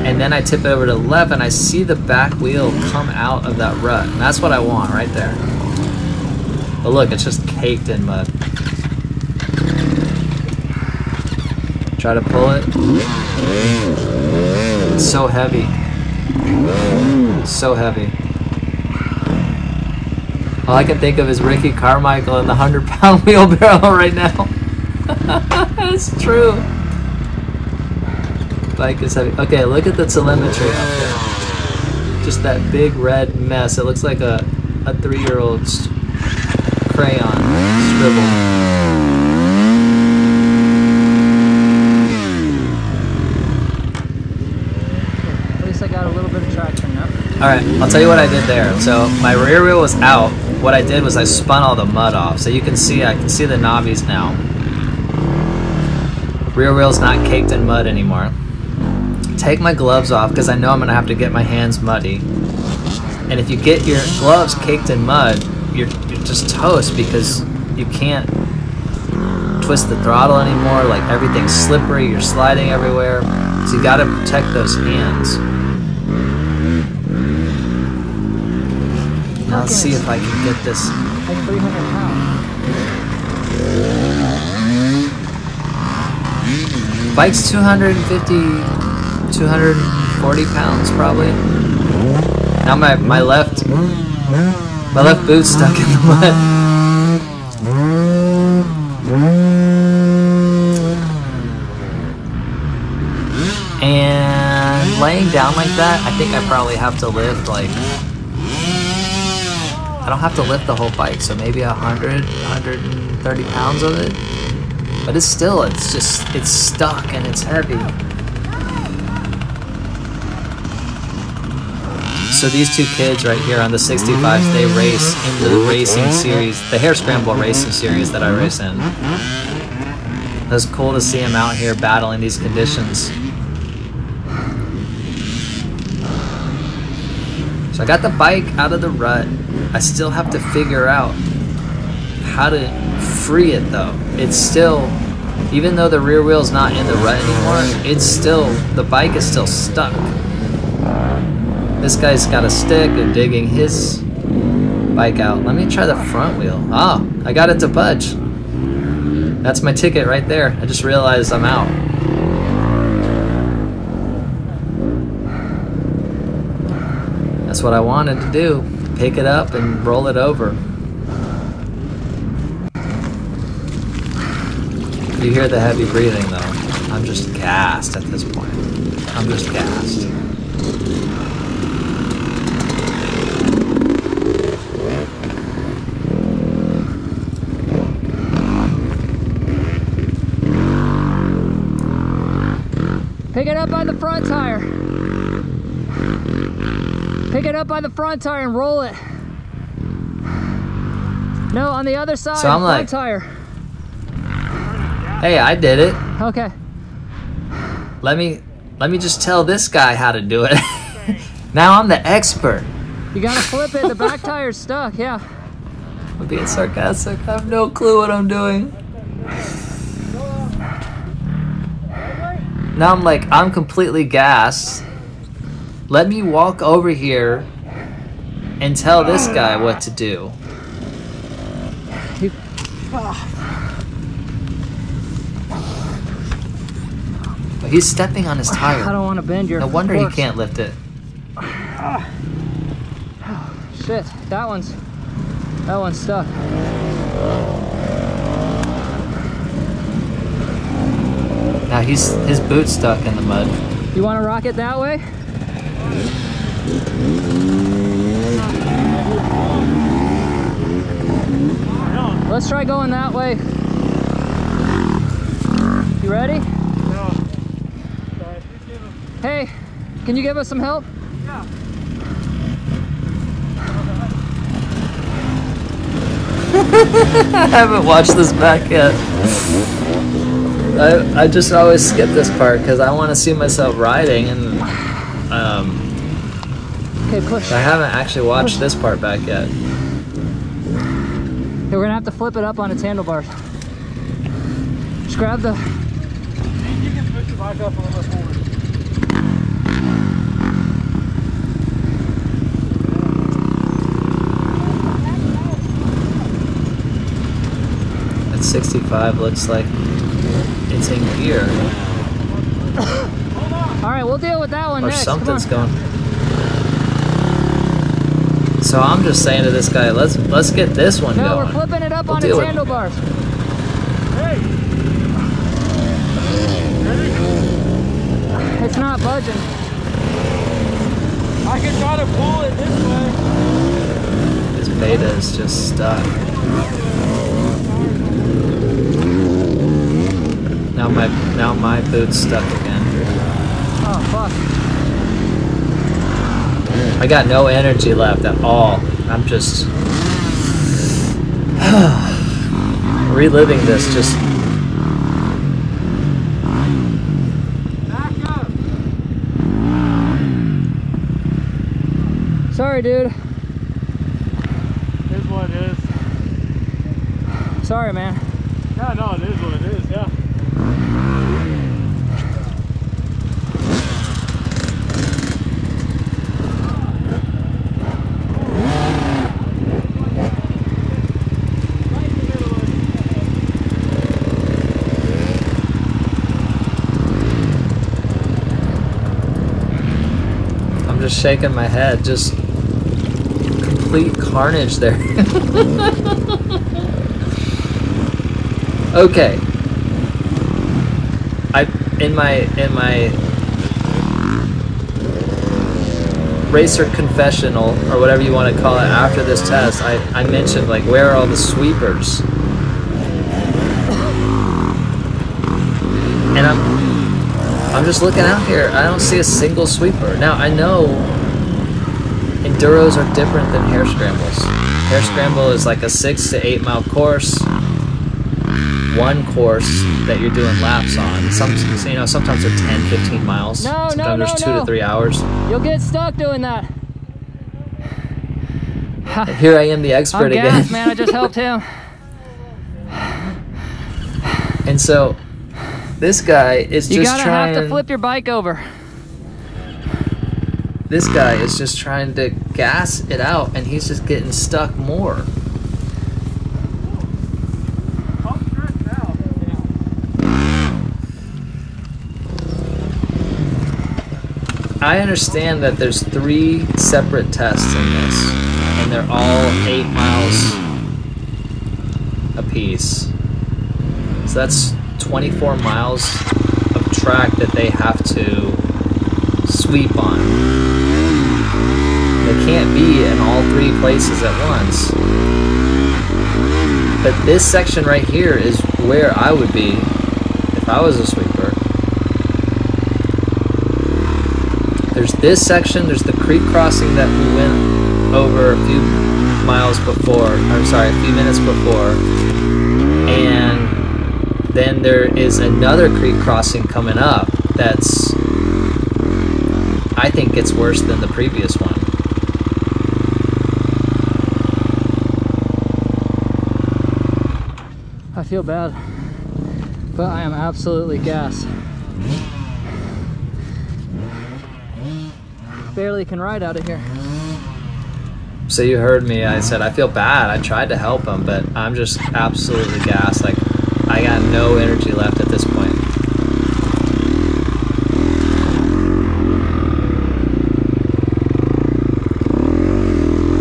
And then I tip it over to the left, and I see the back wheel come out of that rut. And that's what I want right there. But look, it's just caked in mud. Try to pull it. It's so heavy. So heavy. All I can think of is Ricky Carmichael and the 100 pound wheelbarrow right now. it's true. Bike is heavy. Okay, look at the telemetry up there. Just that big red mess. It looks like a, a three year old's crayon scribble. At least I got a little bit of traction now. Alright, I'll tell you what I did there. So my rear wheel was out. What I did was I spun all the mud off. So you can see, I can see the knobbies now. Rear wheel's not caked in mud anymore. Take my gloves off because I know I'm going to have to get my hands muddy. And if you get your gloves caked in mud, you're, you're just toast because you can't twist the throttle anymore. Like everything's slippery, you're sliding everywhere. So you got to protect those hands. Let's see if I can get this. Like 300 pounds. Bike's 250, 240 pounds probably. Now my, my left, my left boot's stuck in the mud. And laying down like that, I think I probably have to lift like, I don't have to lift the whole bike, so maybe 100, 130 pounds of it. But it's still, it's just, it's stuck and it's heavy. So these two kids right here on the 65s, they race in the racing series, the Hare Scramble racing series that I race in. It was cool to see them out here battling these conditions. So I got the bike out of the rut. I still have to figure out how to free it though. It's still, even though the rear wheel's not in the rut anymore, it's still, the bike is still stuck. This guy's got a stick and digging his bike out. Let me try the front wheel. Ah, I got it to budge. That's my ticket right there. I just realized I'm out. That's what I wanted to do. Pick it up and roll it over. You hear the heavy breathing though. I'm just gassed at this point. I'm just gassed. Pick it up by the front tire. Pick it up by the front tire and roll it. No, on the other side, So I'm front like- tire. Hey, I did it. Okay. Let me let me just tell this guy how to do it. now I'm the expert. You gotta flip it. The back tire's stuck. Yeah. I'm being sarcastic. I have no clue what I'm doing. Now I'm like, I'm completely gassed. Let me walk over here and tell this guy what to do. But he's stepping on his tire. I don't want to bend your. No wonder he can't lift it. Shit, that one's that one's stuck. Now he's his boot's stuck in the mud. You want to rock it that way? Let's try going that way. You ready? No. Hey, can you give us some help? Yeah. I haven't watched this back yet. I, I just always skip this part because I want to see myself riding, and um, Okay, push. I haven't actually watched this part back yet. Okay, we're gonna have to flip it up on its handlebars. Just grab the. You can push it back up a little bit forward. That 65 looks like it's in gear, All right, we'll deal with that one or next. Come something's on. going. So I'm just saying to this guy, let's let's get this one going. No, we're flipping it up We'll on deal its with it. handlebars. Hey! It's not budging. I can try to pull it this way. This beta is just stuck. Now my now my boot's stuck again. Oh fuck. I got no energy left at all. I'm just reliving this just Back up. Sorry, dude. Is what it is. Sorry, man. Yeah, no, it is what it is, yeah. I'm just shaking my head. Just complete carnage there. okay. I in my in my racer confessional or whatever you want to call it after this test, I, I mentioned like where are all the sweepers? And I'm I'm just looking out here. I don't see a single sweeper. Now I know enduros are different than Hare scrambles. Hare scramble is like a six to eight mile course, one course that you're doing laps on. Some, you know, sometimes they're 10, 15 miles. No, no, sometimes no, there's two no. to three hours. You'll get stuck doing that. Here I am, the expert I'm again. gassed, man. I just helped him. And so, this guy is You just gotta trying. have to flip your bike over. This guy is just trying to gas it out, and he's just getting stuck more. I'm stressed out. I understand that there's three separate tests in this, and they're all eight miles apiece. So that's 24 miles of track that they have to sweep on. They can't be in all three places at once. But this section right here is where I would be if I was a sweeper. There's this section, there's the creek crossing that we went over a few miles before, I'm sorry, a few minutes before. And then there is another creek crossing coming up that's, I think, gets worse than the previous one. I feel bad, but I am absolutely gassed. Barely can ride out of here. So you heard me. I said I feel bad. I tried to help him, but I'm just absolutely gassed. Like I got no energy left at this point.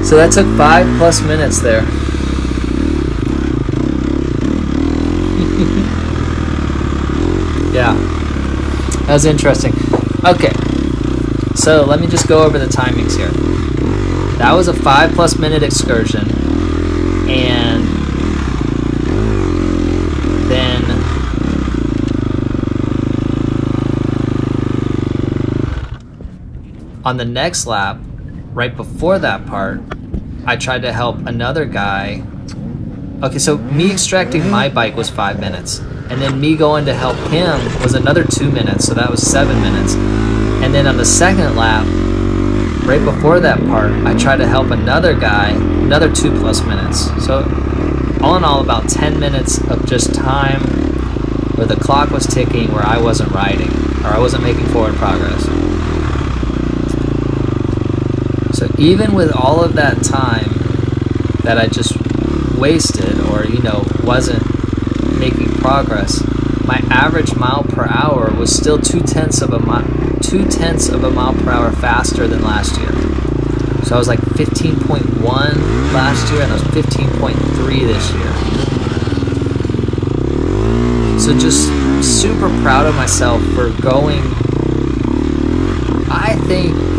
So that took five plus minutes there. yeah, that was interesting. Okay, so let me just go over the timings here. That was a five plus minute excursion. And then on the next lap, right before that part, I tried to help another guy. Okay, so me extracting my bike was five minutes. And then me going to help him was another two minutes, so that was seven minutes. And then on the second lap, right before that part, I tried to help another guy, another two plus minutes. So, all in all, about 10 minutes of just time where the clock was ticking, where I wasn't riding, or I wasn't making forward progress. So, even with all of that time that I just wasted, or, you know, wasn't making progress, my average mile per hour was still two tenths of a mile two tenths of a mile per hour faster than last year. So I was like 15.1 last year and I was 15.3 this year. So just super proud of myself for going, I think,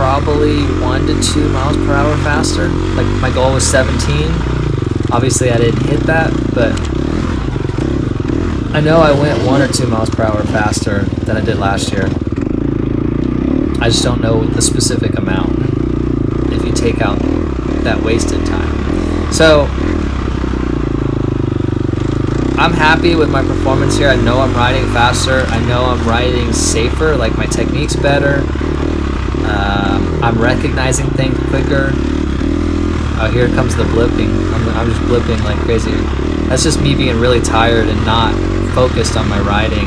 probably one to two miles per hour faster. Like my goal was 17. Obviously I didn't hit that, but I know I went one or two miles per hour faster than I did last year. I just don't know the specific amount if you take out that wasted time. So I'm happy with my performance here. I know I'm riding faster. I know I'm riding safer, like my technique's better. Um, I'm recognizing things quicker. Oh, here comes the blipping. I'm, I'm just blipping like crazy. That's just me being really tired and not focused on my riding.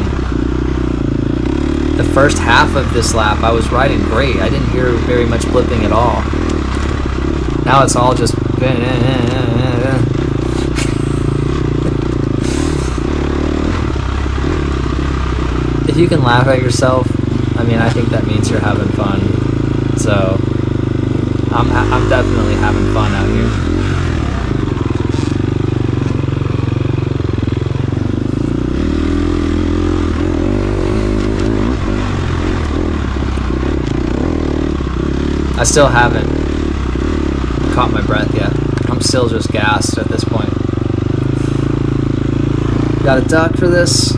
The first half of this lap, I was riding great. I didn't hear very much blipping at all. Now it's all just. Eh, eh, eh, if you can laugh at yourself, I mean, I think that means you're having fun. So, I'm, ha- I'm definitely having fun out here. I still haven't caught my breath yet. I'm still just gassed at this point. Got a duck for this.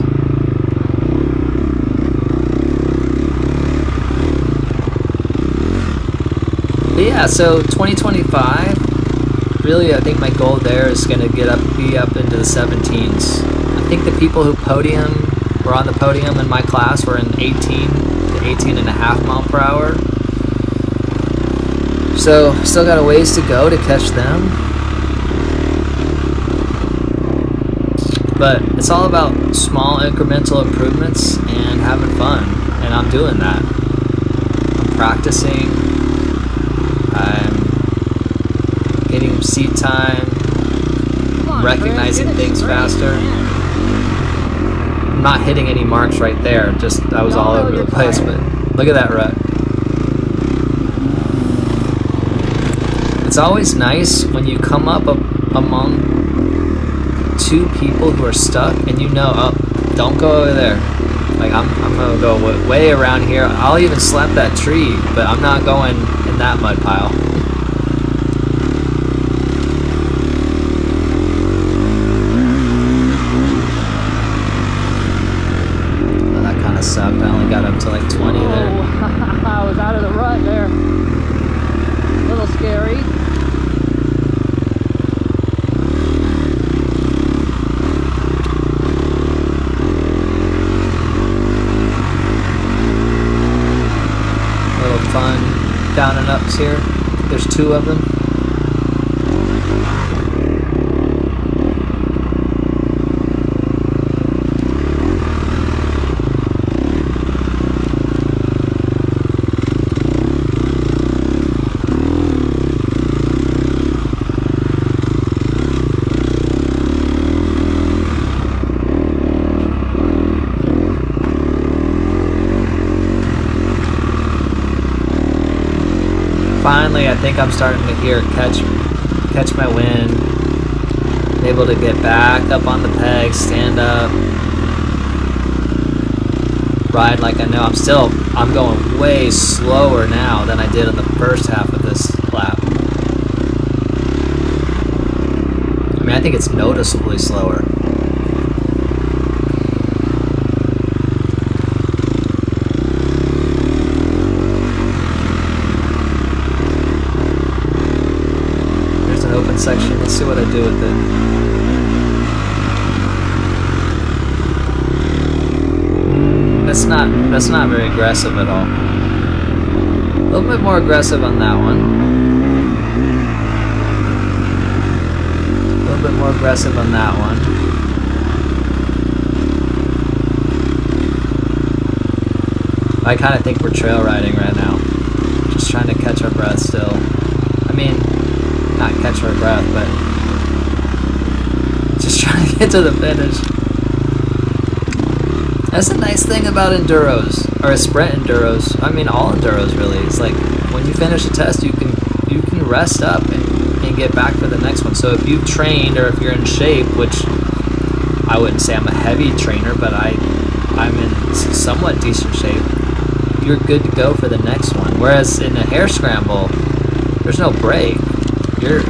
But yeah, so 2025, really, I think my goal there is going to get up, be up into the 17s. I think the people who podium were on the podium in my class were in 18 to 18 and a half mile per hour. So, still got a ways to go to catch them. But it's all about small incremental improvements and having fun. And I'm doing that. I'm practicing. I'm getting seat time, recognizing things faster. I'm not hitting any marks right there, just I was all over the place, but look at that rut. It's always nice when you come up a, among two people who are stuck and you know, oh, don't go over there. Like, I'm, I'm gonna go way around here. I'll even slap that tree, but I'm not going in that mud pile. Oh, that kind of sucked. I only got up to like 20 there. I was out of the rut there. A little scary. little fun down and ups here. There's two of them. Finally, I think I'm starting to hear catch catch my wind. Able to get back up on the peg, stand up, ride like I know. I'm still I'm going way slower now than I did in the first half of this lap. I mean, I think it's noticeably slower. There's an open section. Let's see what I with it. That's not that's not very aggressive at all. A little bit more aggressive on that one. A little bit more aggressive on that one. I kind of think we're trail riding right now. Just trying to catch our breath still. I mean, not catch our breath, but just trying to get to the finish. That's a nice thing about enduros or a sprint enduros. I mean, all enduros really. It's like when you finish a test, you can you can rest up and, and get back for the next one. So if you've trained or if you're in shape, which I wouldn't say I'm a heavy trainer, but I I'm in somewhat decent shape. You're good to go for the next one. Whereas in a hare scramble, there's no break. You're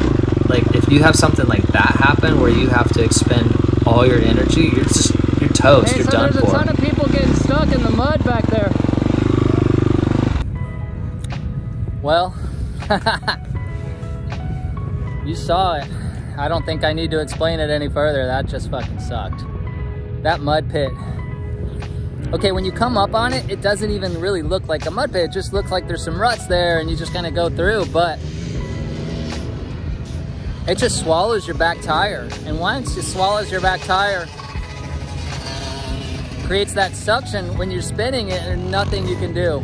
like if you have something like that happen where you have to expend all your energy, you're just you're toast. Hey, you're so done there's a ton of people getting stuck in the mud back there. Well, you saw it. I don't think I need to explain it any further. That just fucking sucked. That mud pit. Okay, when you come up on it, it doesn't even really look like a mud pit. It just looks like there's some ruts there and you just kind of go through, but it just swallows your back tire. And once it swallows your back tire, creates that suction when you're spinning it and nothing you can do.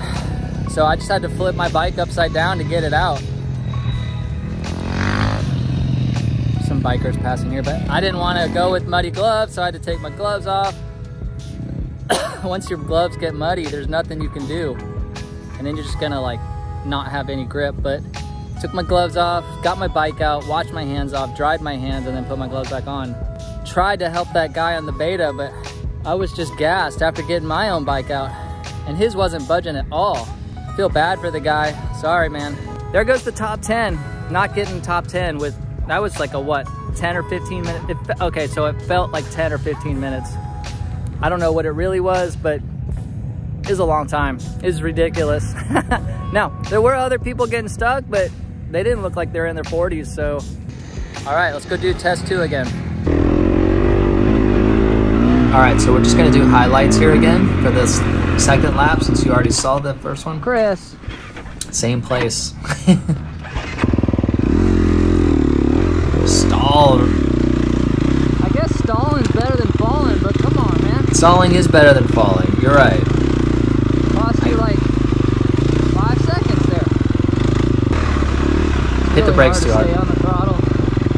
So I just had to flip my bike upside down to get it out. Some bikers passing here, but I didn't want to go with muddy gloves, so I had to take my gloves off. Once your gloves get muddy, there's nothing you can do. And then you're just gonna like not have any grip, but took my gloves off, got my bike out, washed my hands off, dried my hands, and then put my gloves back on. Tried to help that guy on the beta, but I was just gassed after getting my own bike out. And his wasn't budging at all. Feel bad for the guy. Sorry, man. There goes the top 10. Not getting top 10 with, that was like a what, 10 or 15 minutes? Okay, so it felt like 10 or 15 minutes. I don't know what it really was, but is a long time. It's ridiculous. now, there were other people getting stuck, but they didn't look like they're in their 40s, so. All right, let's go do test two again. All right, so we're just gonna do highlights here again for this second lap since you already saw the first one. Chris. Same place. Stall. I guess stalling's better than falling, but come on, man. Stalling is better than falling. You're right. Cost you like five seconds there. Hit the brakes too hard to hard. stay on the throttle.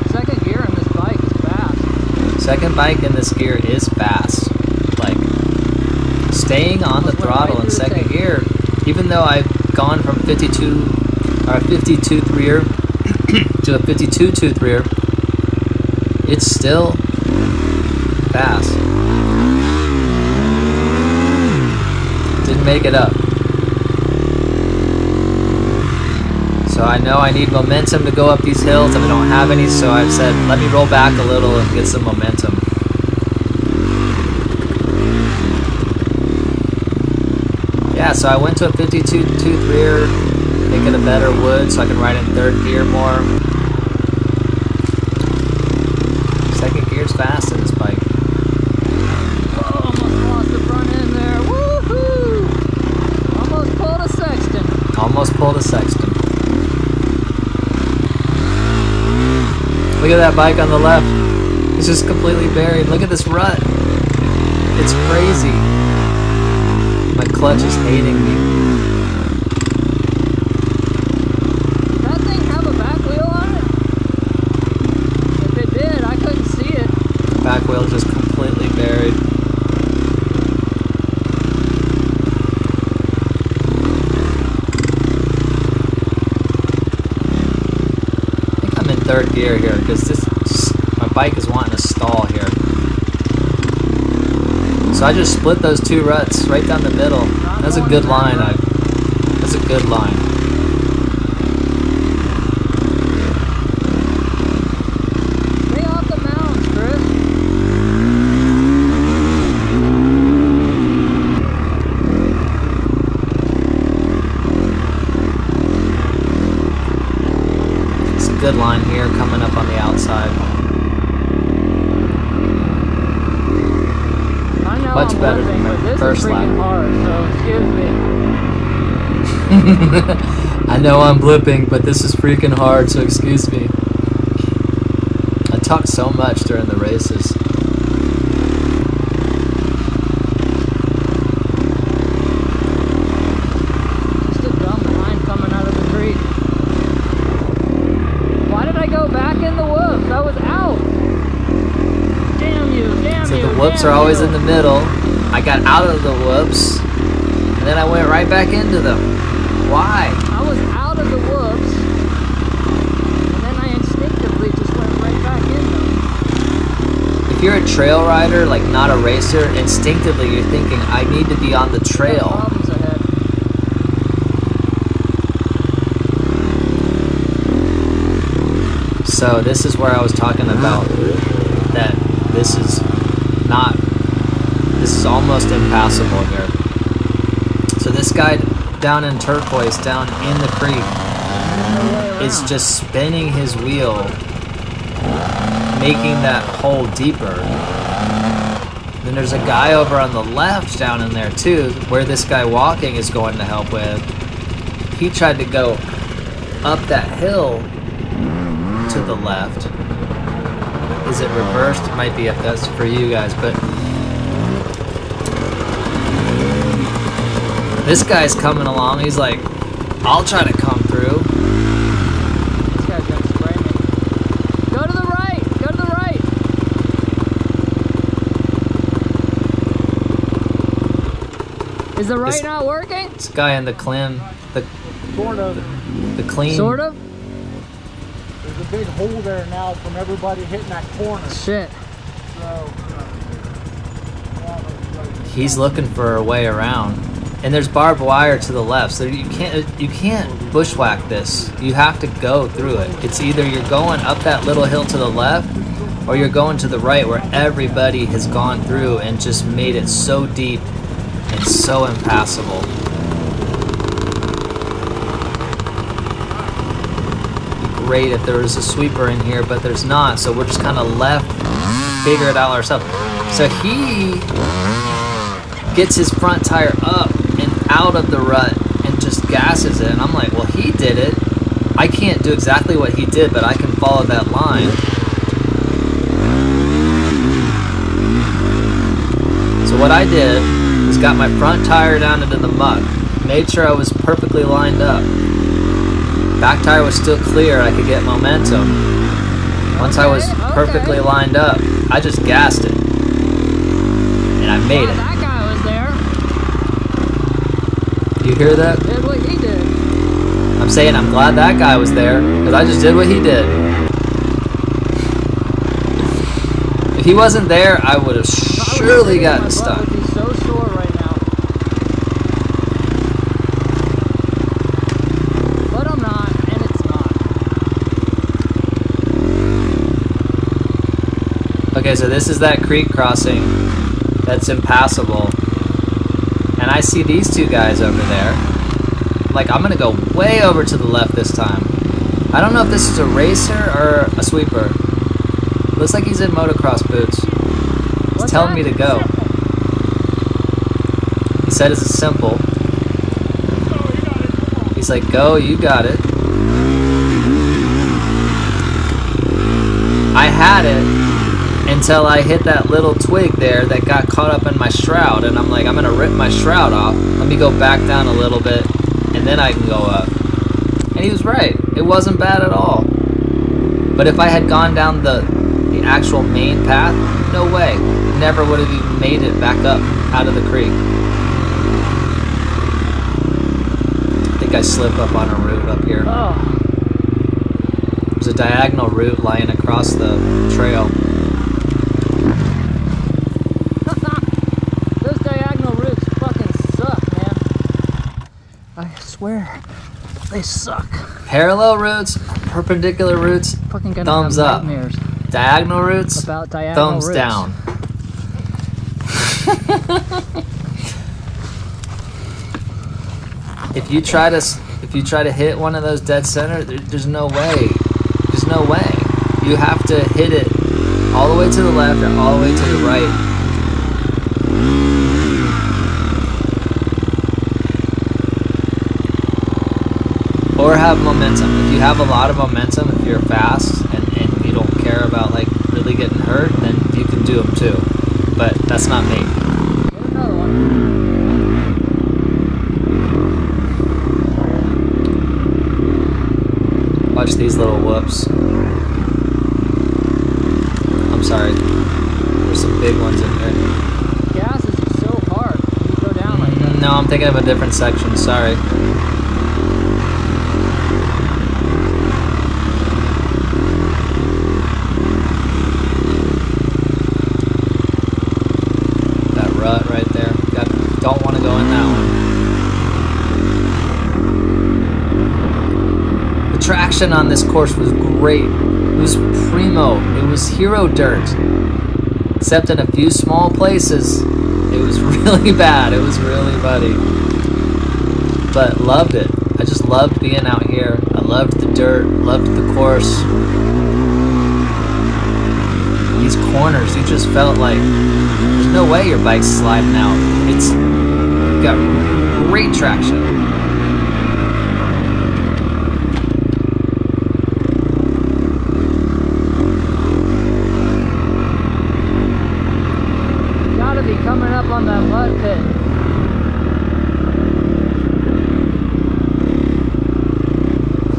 Second gear on this bike is fast. Second bike in this gear is fast. Like staying on the What do I throttle in second gear, even though I've gone from 52 or 52 three rear to a 52 tooth rear, it's still fast. Didn't make it up. So I know I need momentum to go up these hills and I don't have any, so I've said let me roll back a little and get some momentum. Yeah, so I went to a 52 tooth rear, make it a better wood so I can ride in third gear more. Second gear's fast in this bike. Oh, almost lost the front end there. Woohoo! Almost pulled a Sexton. Almost pulled a Sexton. Look at that bike on the left. It's just completely buried. Look at this rut. It's crazy. My clutch is hating me. Did that thing have a back wheel on it? If it did, I couldn't see it. Back wheel just completely buried. I think I'm in third gear here because this bike is wanting to stall here. So I just split those two ruts right down the middle. That's a good line. I, that's a good line. Stay off the mounds, Chris. It's a good line here coming up on the outside. I know Much I'm better living, than but the this first is freaking lap. hard, so excuse me. I know I'm blipping, but this is freaking hard, so excuse me. I talk so much during the races. Just a dumb line coming out of the creek. Why did I go back in the whoops? I was out. Damn you, damn you. the whoops are always in the middle. I got out of the whoops, and then I went right back into them. Why? I was out of the whoops, and then I instinctively just went right back in them. If you're a trail rider, like not a racer, instinctively you're thinking, I need to be on the trail. So this is where I was talking about that this is not this is almost impassable here. So this guy down in turquoise down in the creek is oh, just spinning his wheel making that hole deeper. Then there's a guy over on the left down in there too where this guy walking is going to help with. He tried to go up that hill to the left. Is it reversed? It might be if that's for you guys, but this guy's coming along. He's like, I'll try to come through. This guy's gonna spray me. Go to the right. Go to the right. Is the right This- not working? This guy in the clean, the Sort of. the clean. Sort of. There's a big hole there now from everybody hitting that corner. Shit. So, uh, He's looking for a way around, and there's barbed wire to the left, so you can't you can't bushwhack this. You have to go through it. It's either you're going up that little hill to the left, or you're going to the right, where everybody has gone through and just made it so deep and so impassable. Great if there was a sweeper in here, but there's not, so we're just kind of left figure it out ourselves. So he gets his front tire up out of the rut and just gasses it, and I'm like, well, he did it. I can't do exactly what he did, but I can follow that line. So what I did is got my front tire down into the muck, made sure I was perfectly lined up. Back tire was still clear, I could get momentum. Once I was perfectly lined up, I just gassed it. And I made it. that guy was there. You hear that? Did what he did. I'm saying I'm glad that guy was there, because I just did what he did. If he wasn't there, I would have surely gotten stuck. so sore right now. But I'm not, and it's not. Okay, so this is that creek crossing that's impassable. And I see these two guys over there. Like, I'm gonna go way over to the left this time. I don't know if this is a racer or a sweeper. Looks like he's in motocross boots. He's What's telling me to go. He said it's simple. He's like, go, you got it. I had it until I hit that little twig there that got caught up in my shroud, and I'm like, I'm gonna rip my shroud off. Let me go back down a little bit, and then I can go up. And he was right. It wasn't bad at all. But if I had gone down the the actual main path, no way. Never would have even made it back up out of the creek. I think I slip up on a root up here. Oh, There's a diagonal root lying across the trail. those diagonal roots fucking suck, man. I swear, they suck. Parallel roots, perpendicular roots, Fucking gonna Thumbs have up. nightmares diagonal roots, about diagonal thumbs roots. down. if you try to if you try to hit one of those dead center, there, there's no way. There's no way. You have to hit it all the way to the left or all the way to the right. Have momentum. If you have a lot of momentum, if you're fast and, and you don't care about like really getting hurt, then you can do them too. But that's not me. Get another one. Watch these little whoops. I'm sorry. There's some big ones in here. Gas is so hard. You go down like that. No, I'm thinking of a different section. Sorry. That rut right there. Got, don't want to go in that On this course was great. It was primo. It was hero dirt. Except in a few small places, it was really bad. It was really muddy. But loved it. I just loved being out here. I loved the dirt, loved the course. These corners, you just felt like there's no way your bike's sliding out. It's got great traction. You gotta be coming up on that mud pit.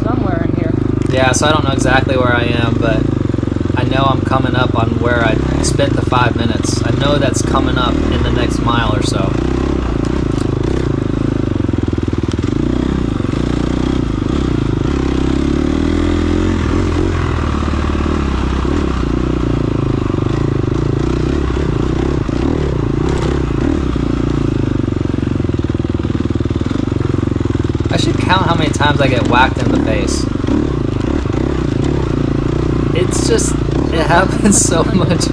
Somewhere in here. Yeah, so I don't know exactly where I am, but I know I'm coming up on where I spent the five minutes. I know that's coming up in the next mile or so. I should count how many times I get whacked in the face. It's just, it happens so much.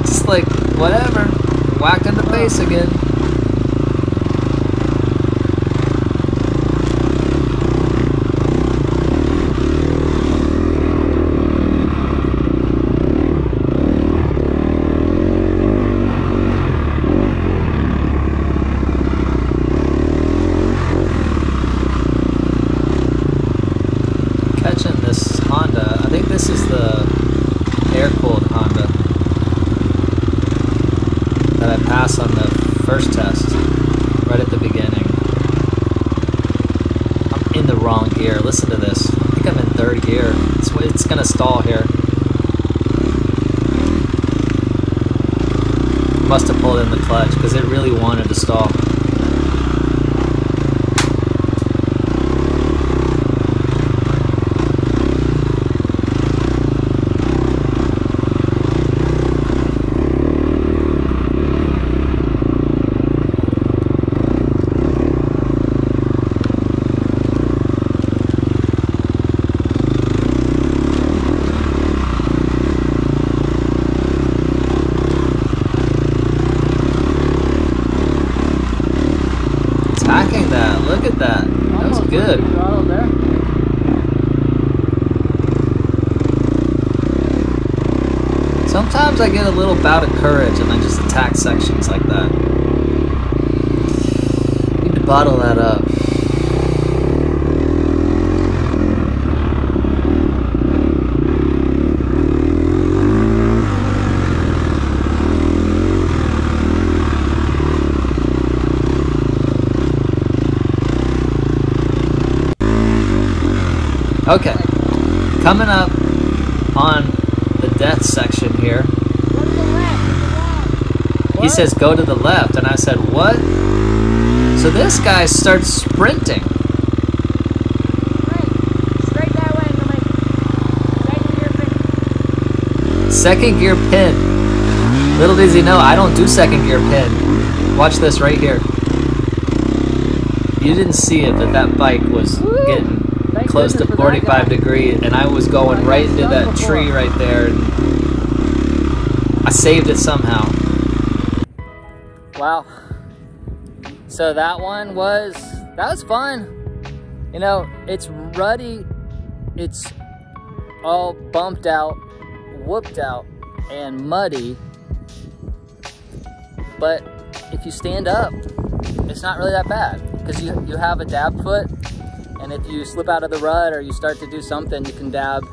Just like, whatever. Whacked in the face again. pass on the first test, right at the beginning. I'm in the wrong gear. Listen to this. I think I'm in third gear. It's, it's gonna stall here. Must have pulled in the clutch because it really wanted to stall. Attacking that. Look at that. That was Almost good. throttle there. Sometimes I get a little bout of courage and then just attack sections like that. Need to bottle that up. Okay, coming up on the death section here. He says, go to the left. And I said, what? So this guy starts sprinting. Straight that way, Lily. Second gear pin. Little does he know, I don't do second gear pin. Watch this right here. You didn't see it, but that bike was getting close to goodness for that 45 guy. degree, and I was going right into that tree right there. And I saved it somehow. So that one was that was fun. You know, it's ruddy, it's all bumped out, whooped out, and muddy. But if you stand up, it's not really that bad because you you have a dab foot, and if you slip out of the rut or you start to do something, you can dab,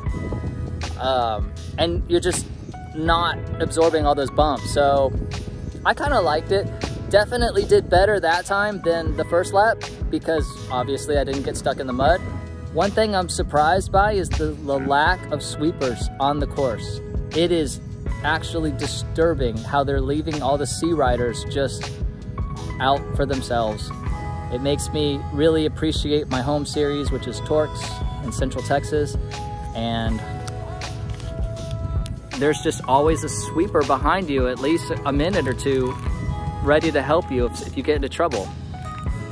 um, and you're just not absorbing all those bumps. So I kind of liked it. Definitely did better that time than the first lap because obviously I didn't get stuck in the mud. One thing I'm surprised by is the, the lack of sweepers on the course. It is actually disturbing how they're leaving all the C riders just out for themselves. It makes me really appreciate my home series, which is TORCS in Central Texas. And there's just always a sweeper behind you, at least a minute or two, ready to help you if, if you get into trouble.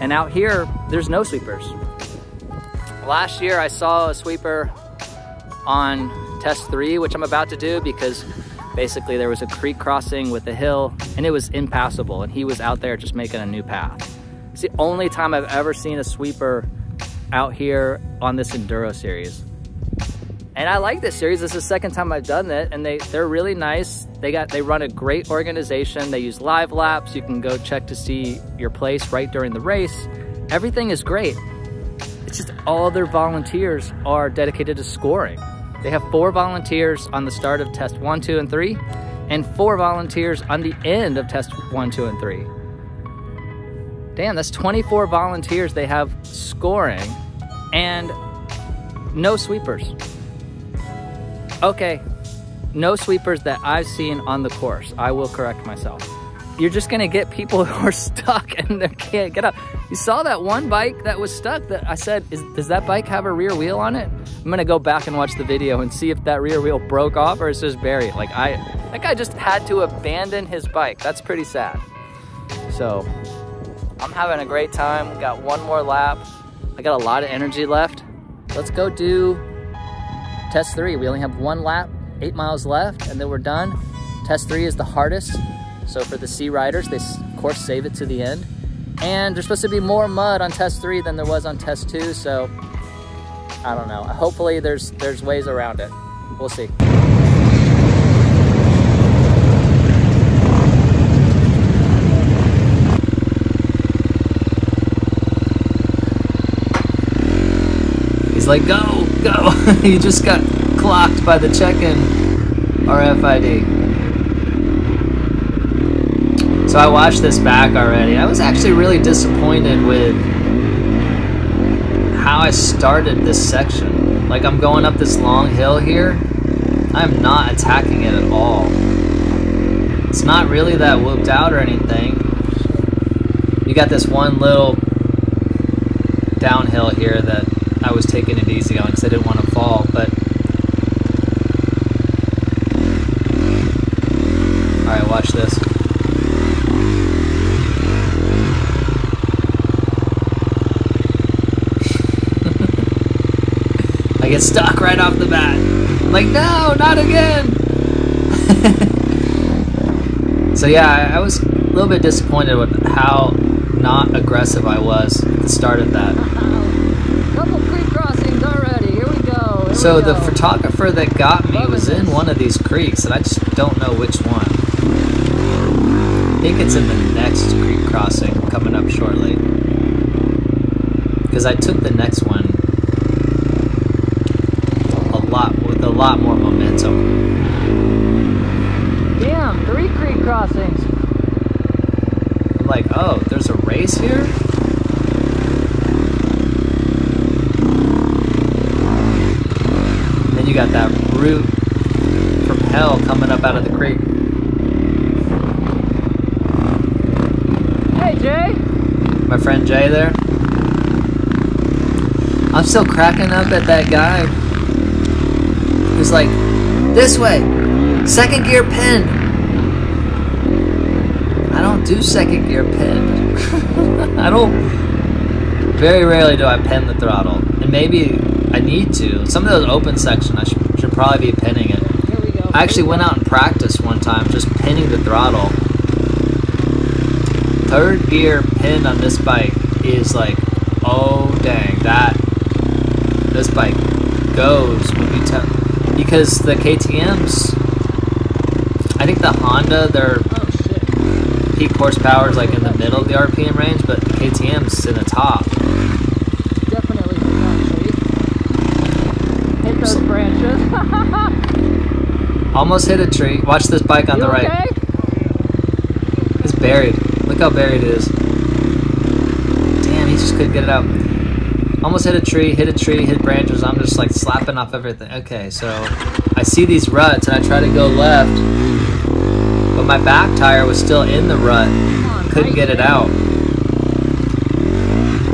And out here, there's no sweepers. Last year, I saw a sweeper on test three, which I'm about to do because basically there was a creek crossing with a hill and it was impassable, and he was out there just making a new path. It's the only time I've ever seen a sweeper out here on this Enduro series. And I like this series. This is the second time I've done it, and they they're really nice. They got they run a great organization. They use live laps. You can go check to see your place right during the race. Everything is great. It's just all their volunteers are dedicated to scoring. They have four volunteers on the start of test one, two, and three, and four volunteers on the end of test one, two, and three. Damn, that's 24 volunteers they have scoring and no sweepers. Okay, no sweepers that I've seen on the course. I will correct myself. You're just gonna get people who are stuck and they can't get up. You saw that one bike that was stuck that I said, does that bike have a rear wheel on it? I'm gonna go back and watch the video and see if that rear wheel broke off or it's just buried. Like I, that guy just had to abandon his bike. That's pretty sad. So I'm having a great time. Got one more lap. I got a lot of energy left. Let's go do test three. We only have one lap, eight miles left, and then we're done. Test three is the hardest. So for the C riders, they of course save it to the end. And there's supposed to be more mud on test three than there was on test two. So I don't know. Hopefully there's there's ways around it. We'll see. He's like, go, go. he just got clocked by the check-in RFID. So I watched this back already. I was actually really disappointed with how I started this section. Like I'm going up this long hill here. I'm not attacking it at all. It's not really that whooped out or anything. You got this one little downhill here that I was taking it easy on because I didn't want to fall, but Alright, watch this. I get stuck right off the bat. I'm like, no, not again! so yeah, I, I was a little bit disappointed with how not aggressive I was at the start of that. Couple creek crossings already. Here we go. Here So the photographer that got me was in one of these creeks, and I just don't know which one. I think it's in the next creek crossing coming up shortly. Because I took the next one a lot with a lot more momentum. Damn, three creek crossings. I'm like, oh, there's a race here? And then you got that root from hell coming up out of the creek. Hey, Jay. my friend Jay there. I'm still cracking up at that guy who's like, this way, second gear pin. I don't do second gear pin. I don't. Very rarely do I pin the throttle, and maybe I need to. Some of those open section, I should, should probably be pinning it. Here we go. I actually went out and practiced one time just pinning the throttle. Third gear pin on this bike is like, oh dang, that this bike goes when you tell because the KTM's I think the Honda their Oh shit. peak horsepower is like in the middle of the RPM range, but the KTM's in the top. Definitely not Hit those branches. Almost hit a tree. Watch this bike on you the right. okay? It's buried. Look how buried it is. Damn, he just couldn't get it out. Almost hit a tree, hit a tree, hit branches. I'm just like slapping off everything. Okay, so I see these ruts and I try to go left, but my back tire was still in the rut. Couldn't get it out.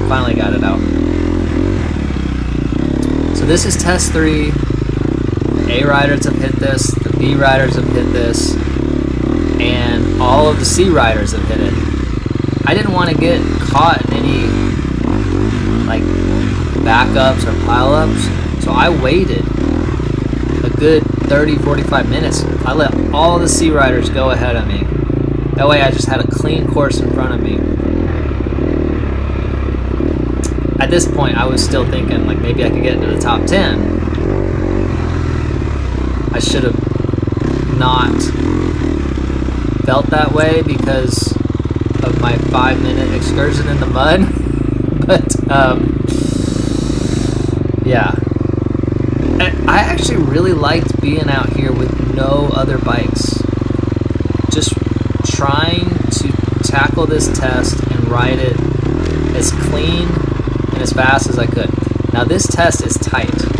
Finally got it out. So this is test three. A riders have hit this, B riders have hit this, and all of the C riders have hit it. I didn't want to get caught in any like backups or pileups, so I waited a good 30 45 minutes. I let all the C riders go ahead of me. That way I just had a clean course in front of me. At this point, I was still thinking like maybe I could get into the top 10. I should have not felt that way because of my five minute excursion in the mud. but, um, yeah. I actually really liked being out here with no other bikes. Just trying to tackle this test and ride it as clean and as fast as I could. Now, this test is tight.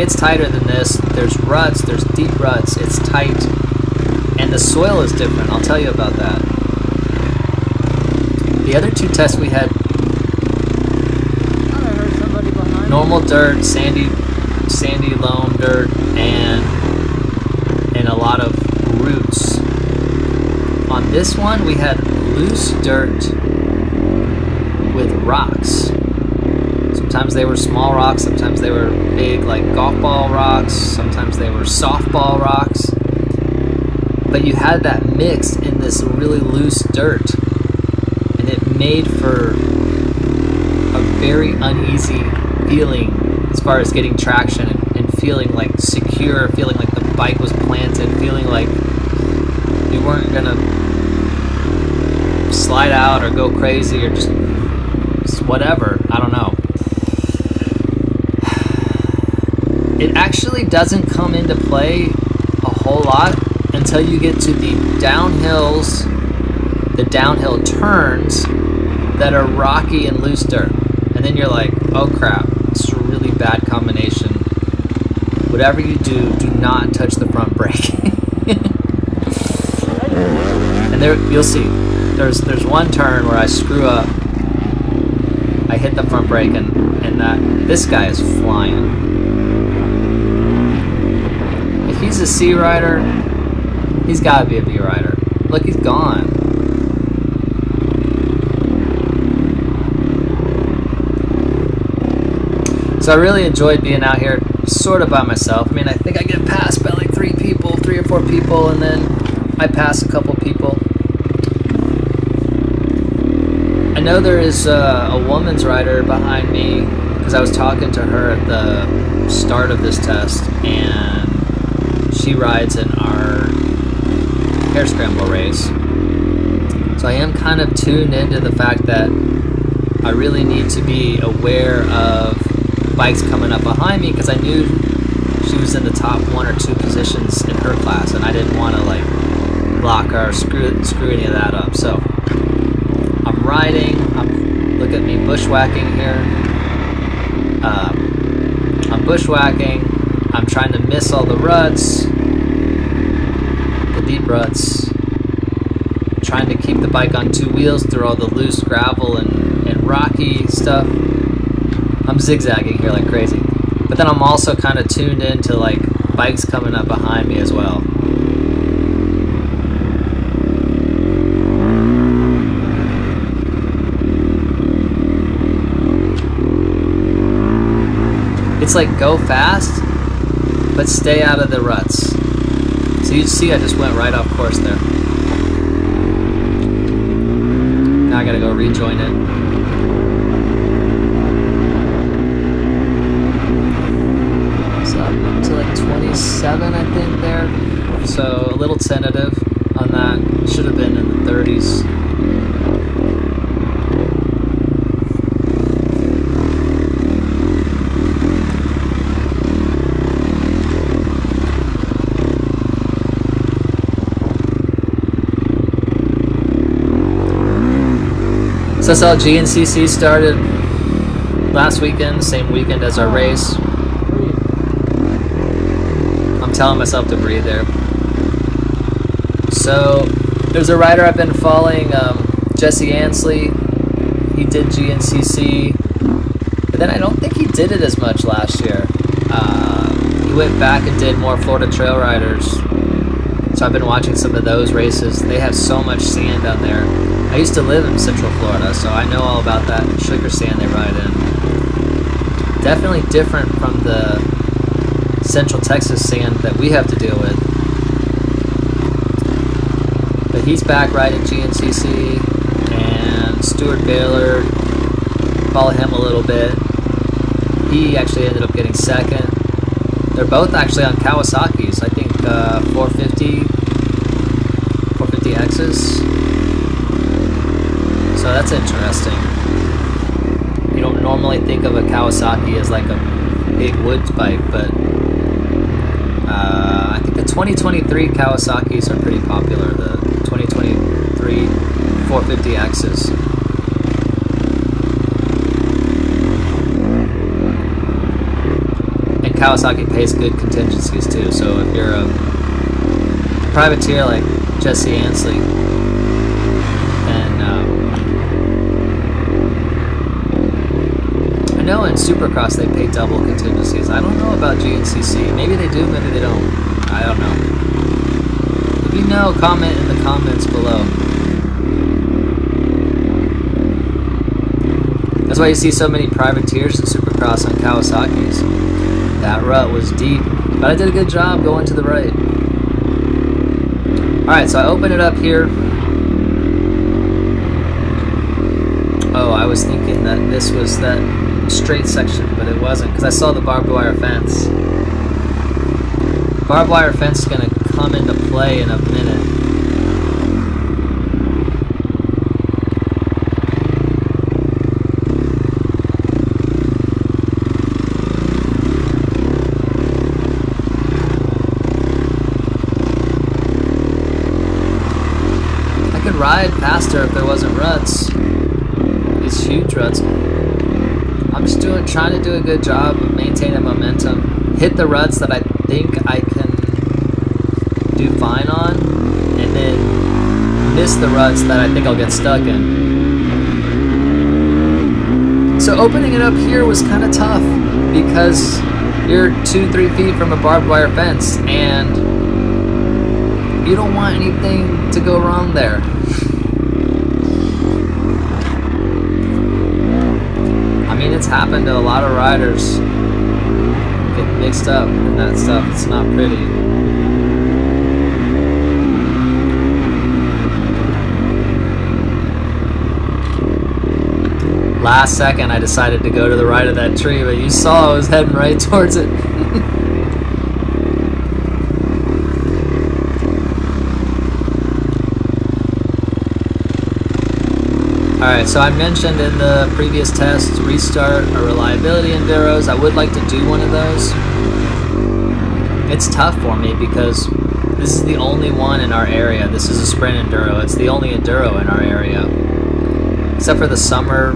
Gets tighter than this. There's ruts, there's deep ruts, it's tight, and the soil is different. I'll tell you about that. The other two tests we had normal dirt, sandy, sandy loam dirt, and and a lot of roots. On this one, we had loose dirt with rocks. Sometimes they were small rocks, sometimes they were big, like golf ball rocks, sometimes they were softball rocks. But you had that mixed in this really loose dirt, and it made for a very uneasy feeling as far as getting traction and, and feeling like secure, feeling like the bike was planted, feeling like you weren't gonna slide out or go crazy or just, just whatever. I don't know. It actually doesn't come into play a whole lot until you get to the downhills, the downhill turns that are rocky and loose dirt. And then you're like, oh crap, it's a really bad combination. Whatever you do, do not touch the front brake. and there, you'll see, there's there's one turn where I screw up. I hit the front brake and, and that this guy is flying. He's a C rider, he's got to be a B rider. Look, he's gone. So I really enjoyed being out here sort of by myself. I mean, I think I get passed by like three people, three or four people, and then I pass a couple people. I know there is uh, a woman's rider behind me because I was talking to her at the start of this test, and she rides in our hare scramble race. So I am kind of tuned into the fact that I really need to be aware of bikes coming up behind me because I knew she was in the top one or two positions in her class, and I didn't want to like block her or screw screw any of that up. So I'm riding. I'm look at me bushwhacking here. Um, I'm bushwhacking. I'm trying to miss all the ruts, the deep ruts. Trying to keep the bike on two wheels through all the loose gravel and, and rocky stuff. I'm zigzagging here like crazy. But then I'm also kind of tuned into like bikes coming up behind me as well. It's like go fast, but stay out of the ruts. So you see I just went right off course there. Now I gotta go rejoin it. to like 27, I think, there. So a little tentative on that. Should have been in the 30s. That's how GNCC started last weekend, same weekend as our race. I'm telling myself to breathe there. So there's a rider I've been following, um, Jesse Ansley. He did GNCC, but then I don't think he did it as much last year. Uh, he went back and did more Florida Trail Riders. So I've been watching some of those races. They have so much sand down there. I used to live in Central Florida, so I know all about that sugar sand they ride in. Definitely different from the Central Texas sand that we have to deal with. But he's back riding GNCC, and Stuart Baylor, follow him a little bit. He actually ended up getting second. They're both actually on Kawasaki's, I think uh, 450, 450Xs. So that's interesting. You don't normally think of a Kawasaki as like a big woods bike, but uh, I think the 2023 Kawasaki's are pretty popular. The 2023 450Xs. And Kawasaki pays good contingencies too. So if you're a privateer like Jesse Ansley, and um, I know in Supercross they pay double contingencies. I don't know about GNCC. Maybe they do, maybe they don't. I don't know. If you know, comment in the comments below. That's why you see so many privateers in Supercross on Kawasaki's. That rut was deep, but I did a good job going to the right. Alright, so I open it up here. Oh, I was thinking that this was that straight section, but it wasn't, because I saw the barbed wire fence. Barbed wire fence is going to come into play in a minute. I could ride faster if there wasn't ruts. These huge ruts. Doing, trying to do a good job of maintaining momentum. Hit the ruts that I think I can do fine on, and then miss the ruts that I think I'll get stuck in. So opening it up here was kind of tough because you're two, three feet from a barbed wire fence, and you don't want anything to go wrong there. I mean, it's happened to a lot of riders. Get mixed up in that stuff. It's not pretty. Last second, I decided to go to the right of that tree, but you saw I was heading right towards it. Alright, so I mentioned in the previous test, restart or reliability enduros. I would like to do one of those. It's tough for me because this is the only one in our area. This is a sprint enduro. It's the only enduro in our area. Except for the summer,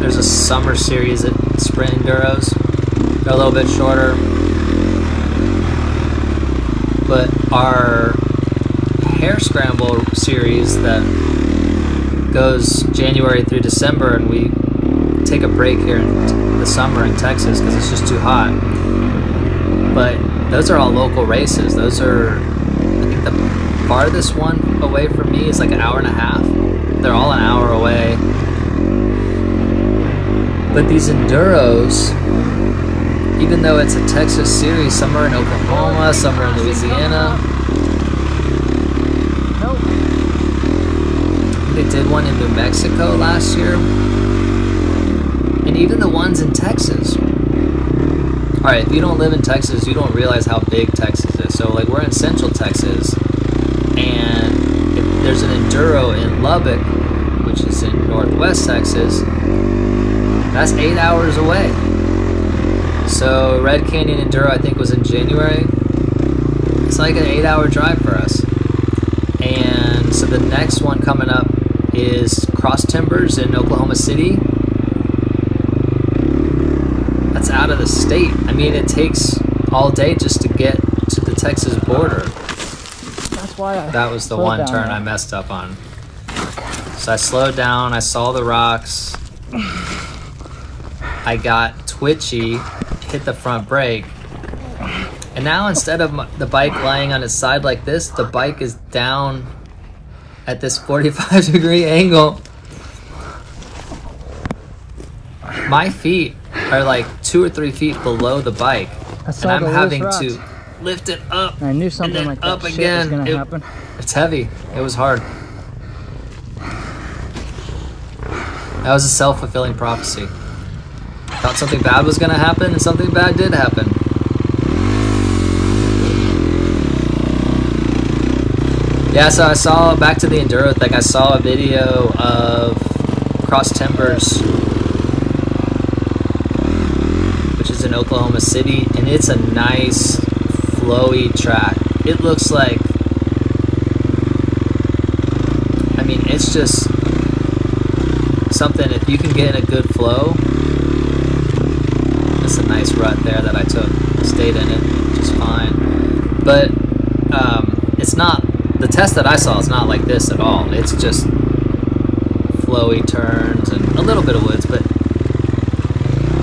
there's a summer series at sprint enduros. They're a little bit shorter. But our hare scramble series that goes January through December, and we take a break here in the summer in Texas because it's just too hot. But those are all local races. Those are, I think, the farthest one away from me is like an hour and a half. They're all an hour away. But these enduros, even though it's a Texas series, some are in Oklahoma, some are in Louisiana. They did one in New Mexico last year. And even the ones in Texas. Alright, if you don't live in Texas, you don't realize how big Texas is. So, like, we're in central Texas, and if there's an enduro in Lubbock, which is in northwest Texas, that's eight hours away. So, Red Canyon Enduro, I think, was in January. It's like an eight hour drive for us. And so, the next one coming up is Cross Timbers in Oklahoma City. That's out of the state. I mean, it takes all day just to get to the Texas border. That's why I That was the one turn. I messed up on. So I slowed down, I saw the rocks. I got twitchy, hit the front brake. And now instead of the bike lying on its side like this, the bike is down at this 45 degree angle. My feet are like two or three feet below the bike. And I'm having to lift it up. I knew something like that up again. was gonna It- happen. It's heavy. It was hard. That was a self fulfilling prophecy. Thought something bad was gonna happen, and something bad did happen. Yeah, so I saw back to the enduro thing. I saw a video of Cross Timbers, which is in Oklahoma City, and it's a nice, flowy track. It looks like I mean, it's just something. If you can get in a good flow, it's a nice rut there that I took. Stayed in it just fine, but um, it's not the test that I saw is not like this at all. It's just flowy turns and a little bit of woods, but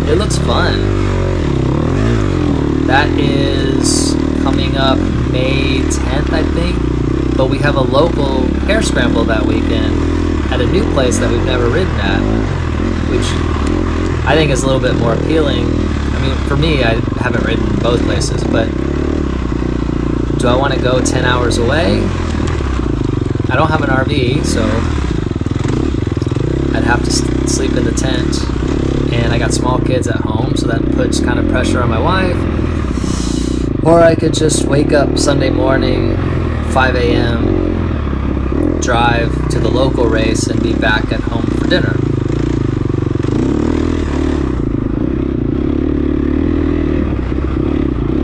it looks fun. That is coming up May 10th, I think. But we have a local hare scramble that weekend at a new place that we've never ridden at, which I think is a little bit more appealing. I mean, for me, I haven't ridden both places, but do I want to go 10 hours away? I don't have an RV, so I'd have to sleep in the tent. And I got small kids at home, so that puts kind of pressure on my wife. Or I could just wake up Sunday morning, 5 a.m., drive to the local race, and be back at home for dinner.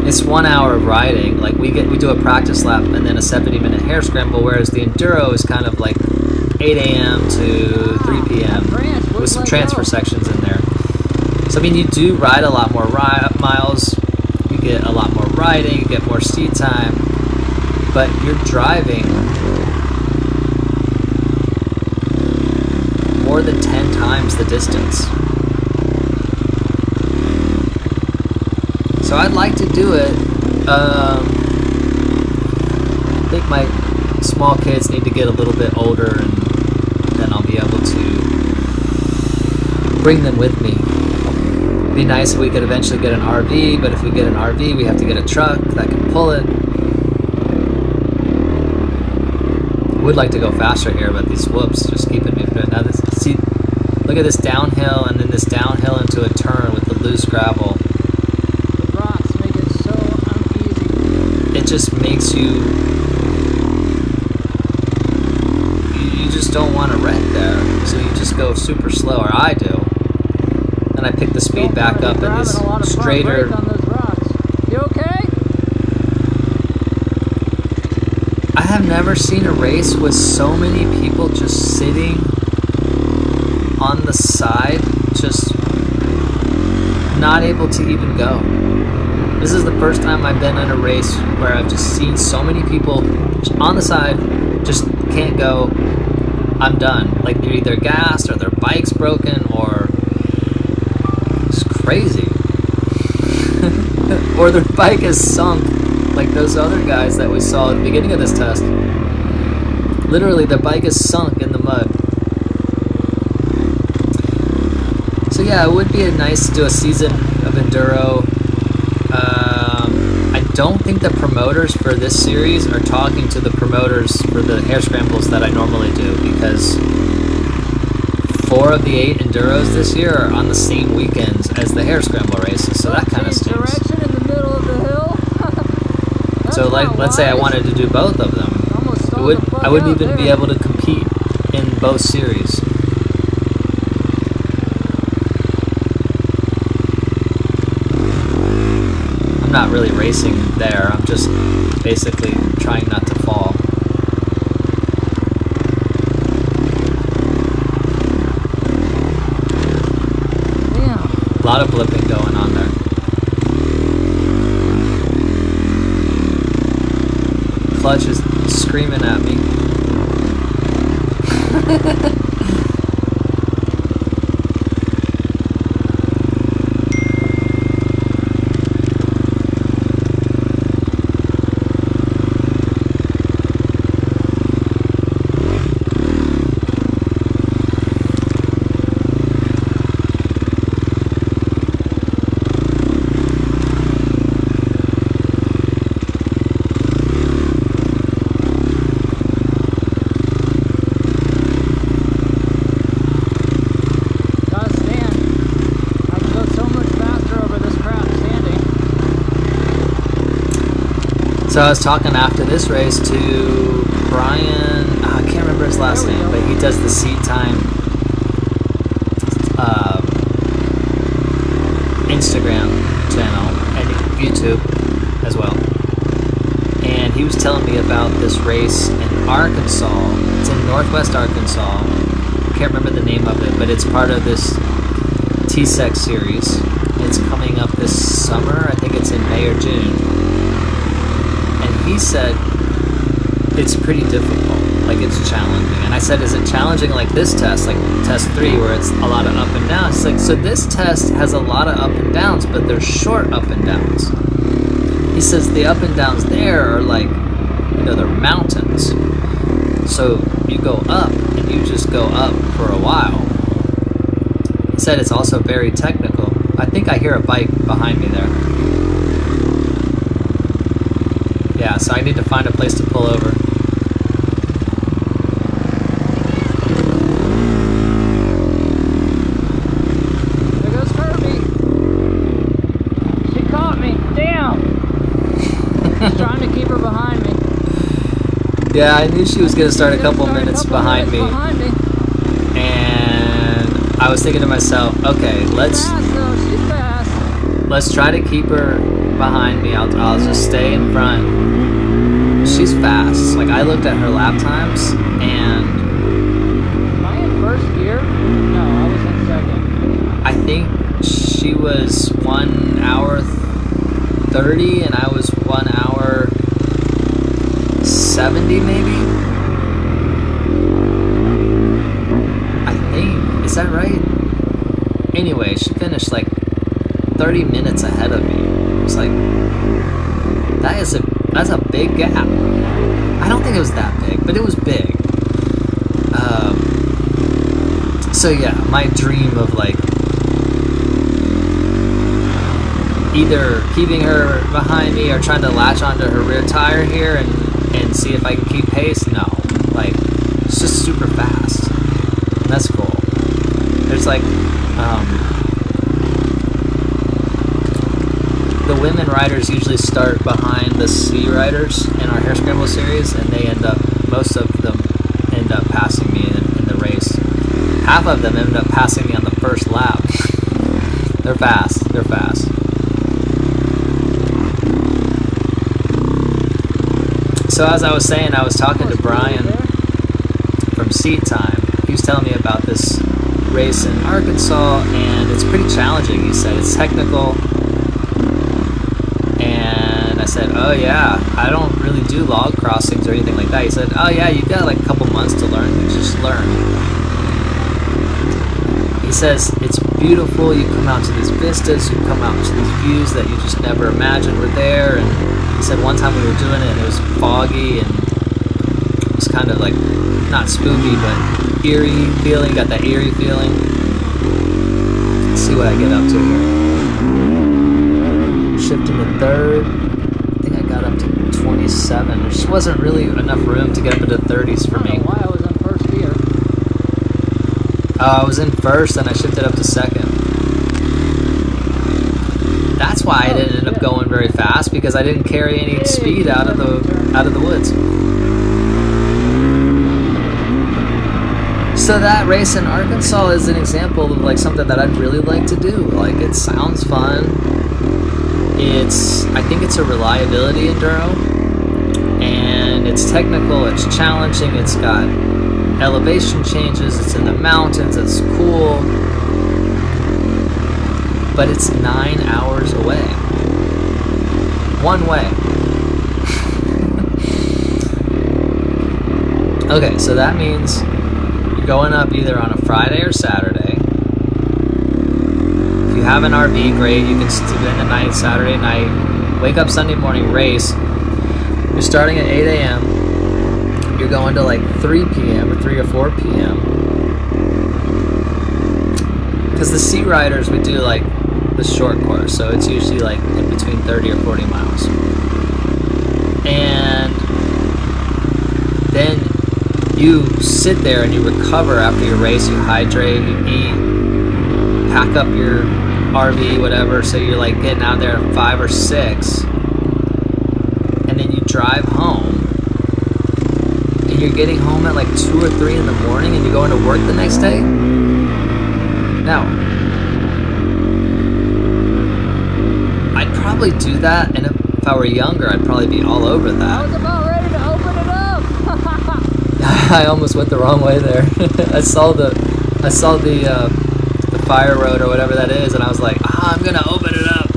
It's one hour of riding. Like we get, we do a practice lap and then a 70 minute hare scramble. Whereas the enduro is kind of like 8 a.m. to 3 p.m. With some transfer sections in there. So I mean, you do ride a lot more ri- miles. You get a lot more riding. You get more seat time, but you're driving more than 10 times the distance. So I'd like to do it. Um, I think my small kids need to get a little bit older and then I'll be able to bring them with me. Be nice if we could eventually get an RV, but if we get an RV, we have to get a truck that can pull it. Would like to go faster here, but these whoops just keeping me from it. Now this, see, look at this downhill and then this downhill into a turn with the loose gravel. The rocks make it so uneasy. it just makes you you, just don't want to wreck there so you just go super slow or i do and i pick the speed back up and in this grabbing a lot of front straighter brake on those rocks. You okay? i have never seen a race with so many people just sitting on the side just not able to even go This is the first time I've been in a race where I've just seen so many people on the side, just can't go. I'm done. Like they're either gassed or their bike's broken or it's crazy. or their bike is sunk, like those other guys that we saw at the beginning of this test. Literally, their bike is sunk in the mud. So yeah, it would be nice to do a season of enduro. I don't think the promoters for this series are talking to the promoters for the hare scrambles that I normally do because four of the eight enduros this year are on the same weekends as the hare scramble races. So that kind of stinks. direction in the middle of the hill. So like, let's say I wanted to do both of them. Would, I wouldn't even be able to compete in both series. I'm not really racing there. I'm just basically trying not to fall. Damn. A lot of blipping going on there. Clutch is screaming at me. Gotta stand. I can go so much faster over this crap standing. So I was talking after this race to Brian. ah, I can't remember his last name, but he does the seat time um, Instagram channel and YouTube as well. And he was telling me about this race in Arkansas. It's in Northwest Arkansas. I can't remember the name of it, but it's part of this TSCEC series. It's coming up this summer. I think it's in May or June he said it's pretty difficult. Like it's challenging. And i said is it challenging like this test like test three where it's a lot of up and downs? He's like so this test has a lot of up and downs but they're short up and downs. He says the up and downs there are like you know they're mountains. So you go up and you just go up for a while. He said it's also very technical. I think i hear a bike behind me there yeah, so I need to find a place to pull over. There goes Kirby. She caught me. Damn. Just trying to keep her behind me. Yeah, I knew she was gonna start a couple start a minutes couple behind me, Behind me. and I was thinking to myself, okay, let's Fast though. She's fast. let's try to keep her behind me. I'll, I'll just stay in front. She's fast. Like, I looked at her lap times, and... Am I in first gear? No, I was in second. I think she was 1 hour 30, and I was 1 hour 70, maybe? I think. Is that right? Anyway, she finished, like, 30 minutes ahead of me. Was like, that is a, that's a big gap. I don't think it was that big, but it was big. Um, so yeah, my dream of like either keeping her behind me or trying to latch onto her rear tire here and, and see if I can keep pace. No, like it's just super fast. That's cool. There's like um, the women riders usually start behind the C riders in our hare scramble series, and they end up most of them end up passing me in, in the race. Half of them end up passing me on the first lap. they're fast. They're fast. So as I was saying, I was talking to Brian from Seat Time. He was telling me about this race in Arkansas, and it's pretty challenging. He said it's technical, said, "Oh yeah, I don't really do log crossings or anything like that." He said, "Oh yeah, you got like a couple months to learn. You just learn." He says it's beautiful. You come out to these vistas, you come out to these views that you just never imagined were there. And he said one time we were doing it, and it was foggy and it was kind of like not spooky, but eerie feeling. Got that eerie feeling. Let's see what I get up to here. Shifting to third. I think I got up to 27. There just wasn't really enough room to get up into 30s for I don't me. know why I was in first gear. Uh, I was in first and I shifted up to second. That's why I didn't end up going very fast because I didn't carry any speed out of the out of the woods. So that race in Arkansas is an example of like something that I'd really like to do. Like it sounds fun. It's I think it's a reliability enduro it's technical, it's challenging, it's got elevation changes, it's in the mountains, it's cool. But it's nine hours away. One way. okay, so that means you're going up either on a Friday or Saturday. If you have an RV, great. You can spend the night Saturday night, wake up Sunday morning, race. You're starting at 8 a.m you're going to like 3 p.m. or 3 or 4 p.m. Because the C riders would do like the short course, so it's usually like in between 30 or 40 miles. And then you sit there and you recover after your race, you hydrate, you eat, pack up your RV, whatever, so you're like getting out there at 5 or 6. And then you drive home and you're getting home at like 2 or 3 in the morning and you're going to work the next day? Now, I'd probably do that, and if I were younger, I'd probably be all over I that. was about ready to open it up. I almost went the wrong way there. I saw the, I saw the, uh, the fire road or whatever that is, and I was like, ah, I'm gonna open it up.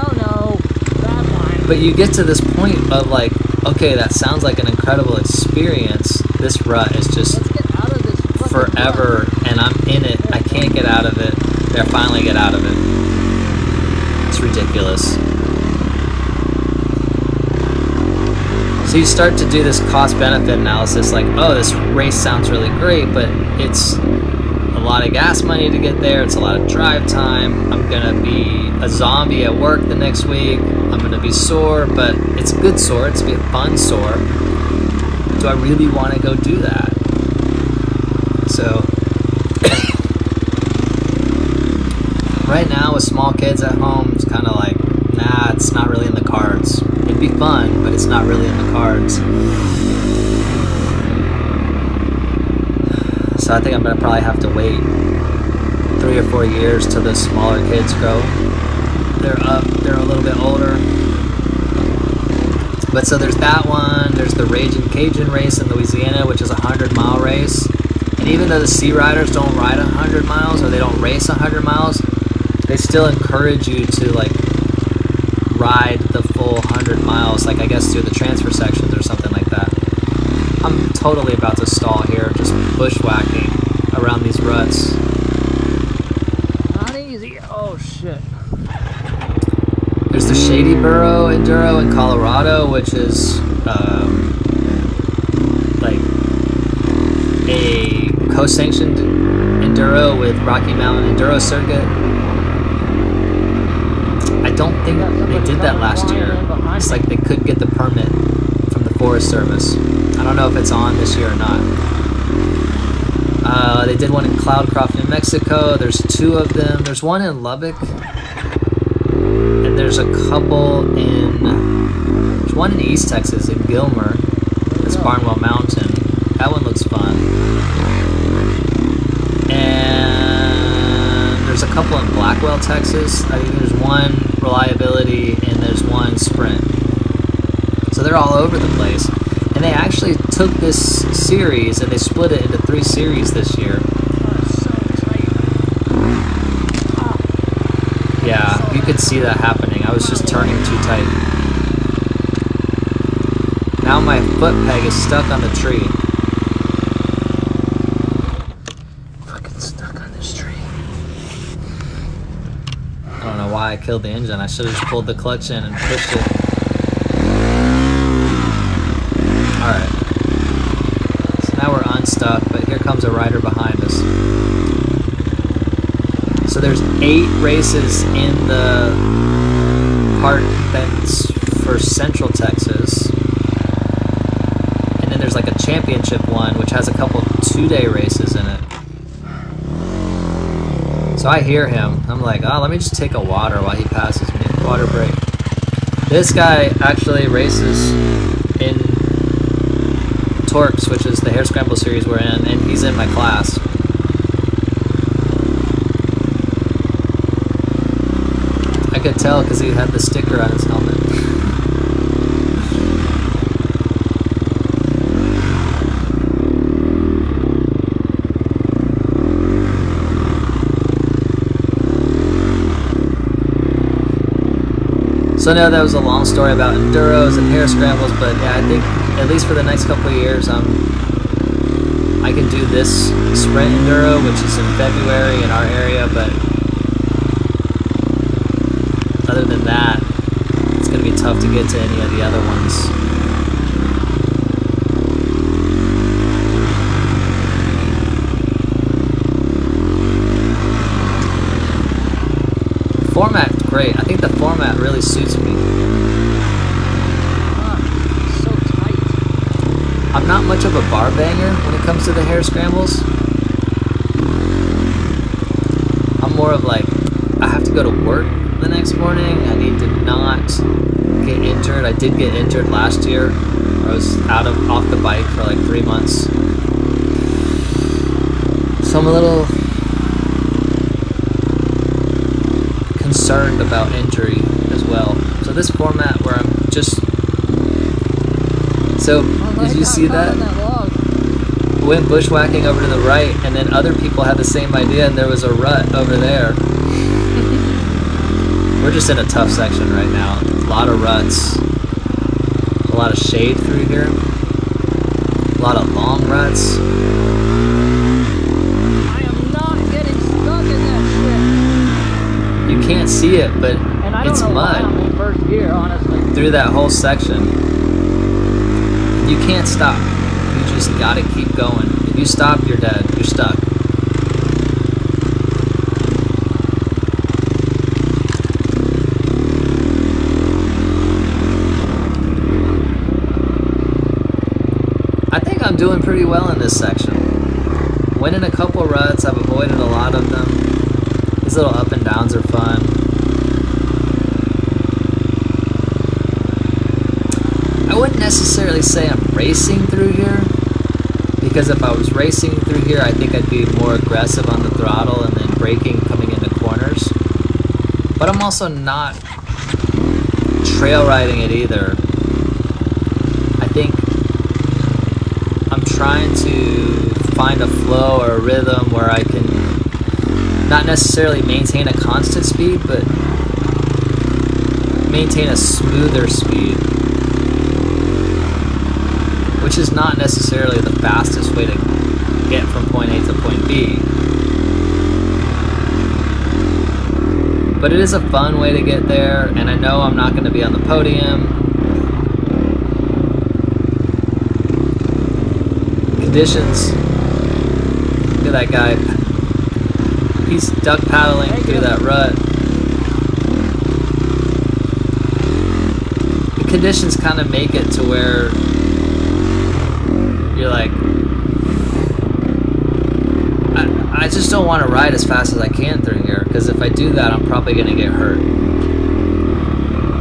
oh no, bad line. But you get to this point of like, okay, that sounds like an incredible experience. This rut is just Let's get out of this forever and I'm in it. I can't get out of it. There, finally get out of it. It's ridiculous. So you start to do this cost benefit analysis like, oh, this race sounds really great, but it's a lot of gas money to get there, it's a lot of drive time. I'm gonna be a zombie at work the next week. Gonna be sore, but it's a good sore, it's a fun sore. Do I really wanna go do that? So right now with small kids at home, it's kind of like, nah, it's not really in the cards. It'd be fun, but it's not really in the cards. So I think I'm gonna probably have to wait three or four years till the smaller kids grow. They're up, they're a little bit older. But so there's that one. There's the Raging Cajun race in Louisiana, which is a hundred mile race, and And even though the C Riders don't ride 100 miles or they don't race 100 miles, they still encourage you to like ride the full 100 miles, like I guess through the transfer sections or something like that. I'm totally about to stall here, just bushwhacking around these ruts. Not easy. Oh shit. There's Burrow Enduro in Colorado, which is um, like a co-sanctioned enduro with Rocky Mountain Enduro Circuit. I don't think they did that last year. It's like they could get the permit from the Forest Service. I don't know if it's on this year or not. Uh, they did one in Cloudcroft, New Mexico. There's two of them. There's one in Lubbock, and there's a couple in. There's one in East Texas in Gilmer. It's oh. Barnwell Mountain. That one looks fun. And there's a couple in Blackwell, Texas. I think there's one reliability and there's one sprint. So they're all over the place. And they actually took this series and they split it into three series this year. Yeah, you could see that happening. I was just turning too tight. Now my foot peg is stuck on the tree. Fucking stuck on this tree. I don't know why I killed the engine. I should have just pulled the clutch in and pushed it. Alright. So now we're unstuck, but here comes a rider behind us. So there's eight races in the part that's for Central Texas. And then there's like a championship one, which has a couple two-day races in it. So I hear him. I'm like, oh, let me just take a water while he passes me. Water break. This guy actually races in TORCS, which is the hare scramble series we're in, and he's in my class. I could tell because he had the sticker on his helmet. So I know that was a long story about enduros and hare scrambles, but yeah, I think at least for the next couple of years, um, I can do this sprint enduro, which is in February in our area, but other than that, it's going to be tough to get to any of the other ones. Format great. I think the format really suits me. So tight. I'm not much of a bar banger when it comes to the hare scrambles. I'm more of like, I have to go to work the next morning. I need to not get injured. I did get injured last year. I was out of off the bike for like three months. So I'm a little concerned about injury as well. So this format where I'm just so did you see that? Went bushwhacking over to the right, and then other people had the same idea, and there was a rut over there. We're just in a tough section right now. A lot of ruts, a lot of shade through here, a lot of long ruts. I am not getting stuck in that shit. You can't see it, but. And I don't it's know why I'm mud first gear, honestly. through that whole section. You can't stop. You just gotta keep going. If you stop, you're dead. You're stuck. I think I'm doing pretty well in this section. Went in a couple ruts, I've avoided a lot of them. These little up and downs are fun. I wouldn't necessarily say I'm racing through here because if I was racing through here, I think I'd be more aggressive on the throttle and then braking coming into corners. But I'm also not trail riding it either. I think I'm trying to find a flow or a rhythm where I can not necessarily maintain a constant speed, but maintain a smoother speed. Which is not necessarily the fastest way to get from point A to point B. But it is a fun way to get there, and I know I'm not going to be on the podium. Conditions. Look at that guy. He's duck paddling through that rut. The conditions kind of make it to where you're like, I, I just don't want to ride as fast as I can through here because if I do that, I'm probably going to get hurt.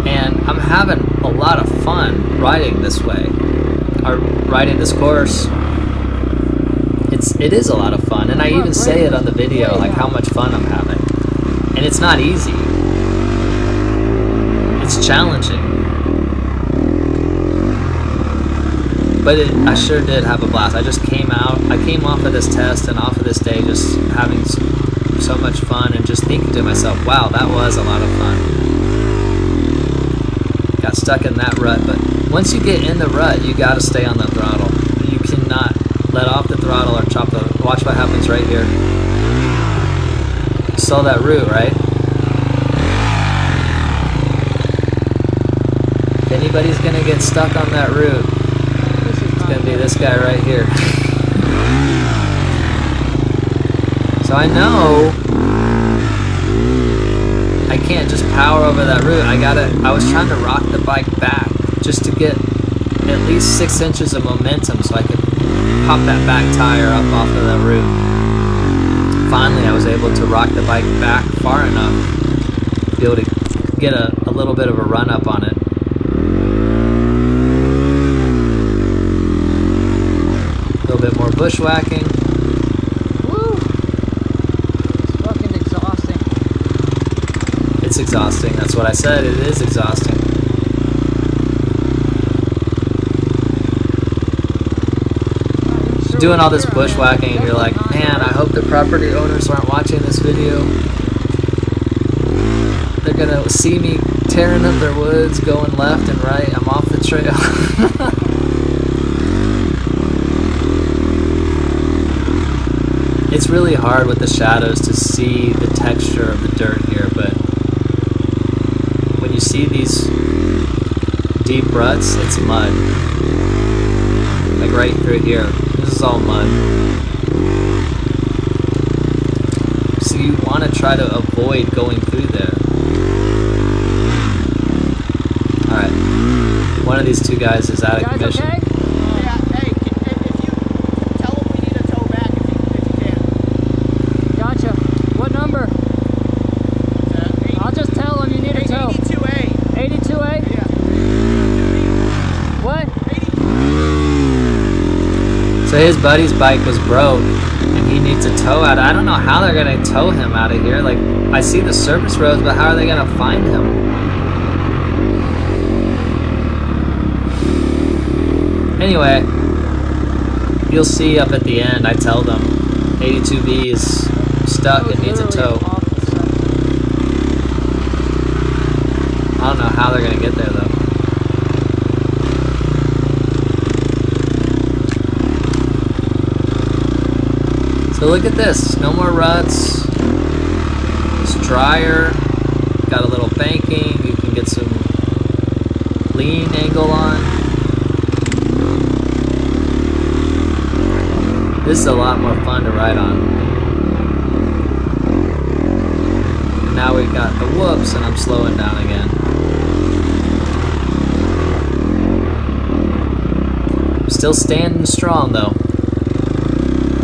And I'm having a lot of fun riding this way, or riding this course. It's a lot of fun, and I oh, even say it on the video like how much fun I'm having. And it's not easy. It's challenging. but it, I sure did have a blast. I just came out, I came off of this test and off of this day just having so, so much fun and just thinking to myself, wow, that was a lot of fun. Got stuck in that rut, but once you get in the rut, you gotta stay on the throttle. Let off the throttle or chop the, watch what happens right here. You saw that root, right? If anybody's gonna get stuck on that root, it's gonna be this guy right here. so I know I can't just power over that root. I gotta, I was trying to rock the bike back just to get at least six inches of momentum so I could pop that back tire up off of the roof. Finally, I was able to rock the bike back far enough to be able to get a, a little bit of a run up on it. A little bit more bushwhacking. Woo! It's fucking exhausting. It's exhausting. That's what I said. It is exhausting. Sure Doing all this bushwhacking, and you're like, man, I hope the property owners aren't watching this video. They're gonna see me tearing up their woods, going left and right. I'm off the trail. it's really hard with the shadows to see the texture of the dirt here, but when you see these deep ruts, it's mud. Like right through here. Is all mud. So you want to try to avoid going through there. Alright. One of these two guys is out of commission. okay? Yeah, hey, can, if you tell them we need a tow back if you, if you can. Gotcha. What number? I'll just tell them you need a tow. 82A. 82A? Yeah. What? So his buddy's bike was broke and he needs a tow out. I don't know how they're gonna tow him out of here. Like I see the surface roads, but how are they gonna find him? Anyway, you'll see up at the end. I tell them 82B is stuck and needs a tow. off the section. I don't know how they're gonna get there though. So look at this, no more ruts. It's drier. Got a little banking. You can get some lean angle on. This is a lot more fun to ride on. And now we've got the whoops and I'm slowing down again. Still standing strong though.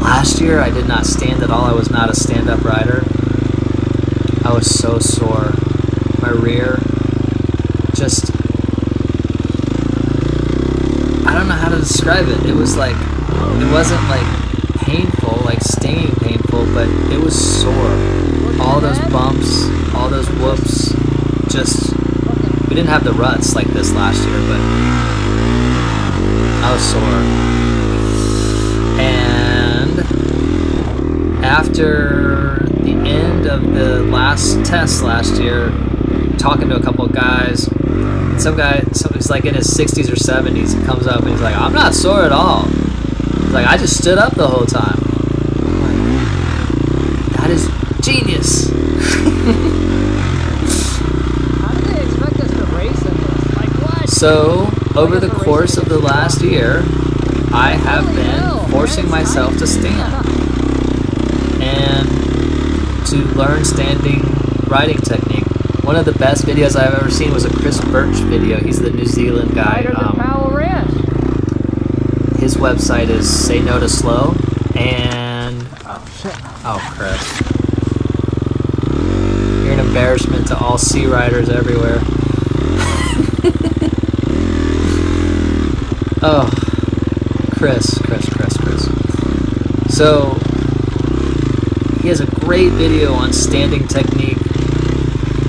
Last year I did not stand at all. I was not a stand-up rider. I was so sore. My rear just I don't know how to describe it. It was like it wasn't like painful, like staying painful, but it was sore. All those bumps, all those whoops, just we didn't have the ruts like this last year, but I was sore. And after the end of the last test last year, talking to a couple of guys, some guy, some, he's like in his 60s or 70s, he comes up and he's like, I'm not sore at all. He's like, I just stood up the whole time. Like, that is genius. How do they expect us to race in this? Like what? So, over the Like, it's a course of the last year, I have been forcing myself to stand and to learn standing riding technique. One of the best videos I've ever seen was a Chris Birch video. He's the New Zealand guy. Um, his website is Say No to Slow, and Oh shit. oh, Chris, you're an embarrassment to all C riders everywhere. oh, Chris, Chris, Chris, Chris. So he has a great video on standing technique,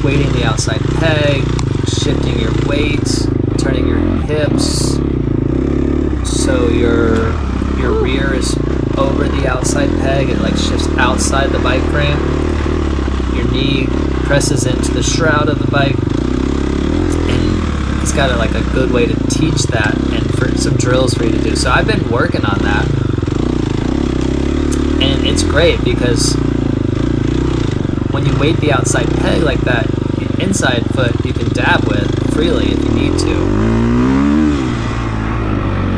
weighting the outside peg, shifting your weight, turning your hips, so your your rear is over the outside peg it like shifts outside the bike frame your knee presses into the shroud of the bike. And it's got a, like a good way to teach that and for some drills for you to do. So i've been working on that and it's great because when you weight the outside peg like that the inside foot you can dab with freely if you need to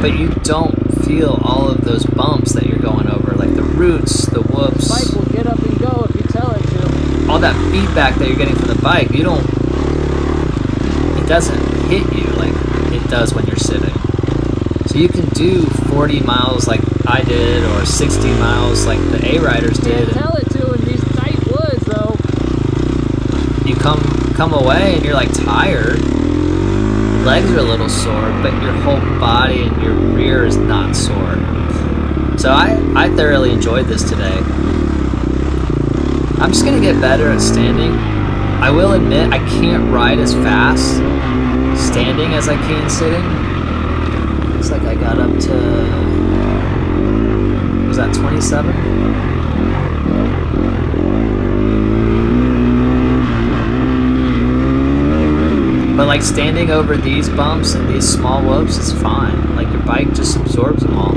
but you don't feel all of those bumps that you're going over, like the roots, the whoops, The Bike will get up and go if you tell it to. all that feedback that you're getting from the bike. You don't, it doesn't hit you like it does when you're sitting. So you can do 40 miles like I did, or 60 miles like the A riders Can't did. tell it to in these tight woods though. You come come away and you're like tired. Legs are a little sore, but your whole body and your rear is not sore. So I, I thoroughly enjoyed this today. I'm just gonna get better at standing. I will admit I can't ride as fast standing as I can sitting. Looks like I got up to was that 27? But like standing over these bumps and these small whoops is fine. Like your bike just absorbs them all.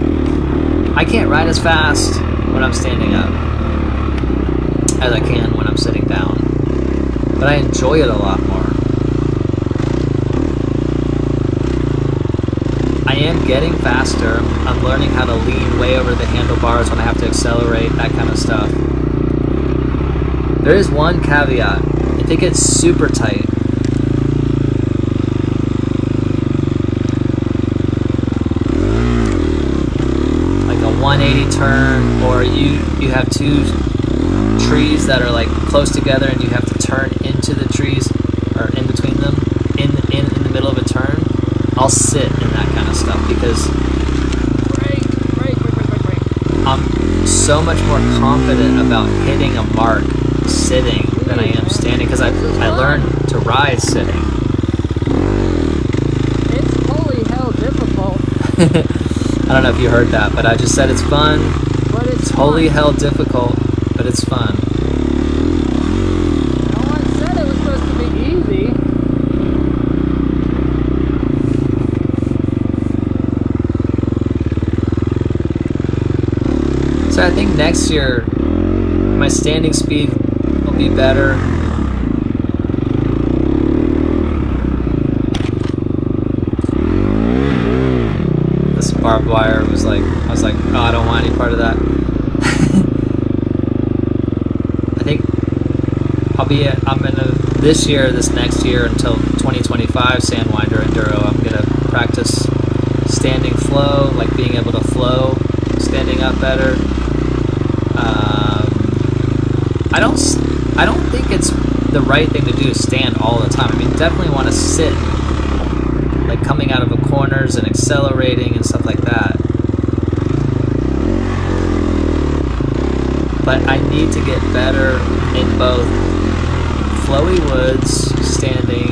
I can't ride as fast when I'm standing up as I can when I'm sitting down. But I enjoy it a lot more. I am getting faster. I'm learning how to lean way over the handlebars when I have to accelerate, that kind of stuff. There is one caveat. If it gets super tight, like a 180 turn, or you you have two trees that are like close together, and you have to turn into the trees or in between them in in, in the middle of a turn. I'll sit in that kind of stuff because Break, break, break, break, break, break. I'm so much more confident about hitting a mark sitting than I am standing because I, I learned to ride sitting. It's holy hell difficult, I don't know if you heard that, but I just said it's fun. but it's It's holy hell difficult, but it's fun. No one said it was supposed to be easy. So I think next year my standing speed will be better. This barbed wire was like I was like, oh I don't want any part of that. I think I'll be I'm gonna this year, this next year until 2025 Sandwinder Enduro, I'm gonna practice standing flow, like being able to flow, standing up better. Um, I don't, I don't think it's the right thing to do is stand all the time. I mean, definitely want to sit, like coming out of the corners and accelerating and stuff like that. But I need to get better in both flowy woods standing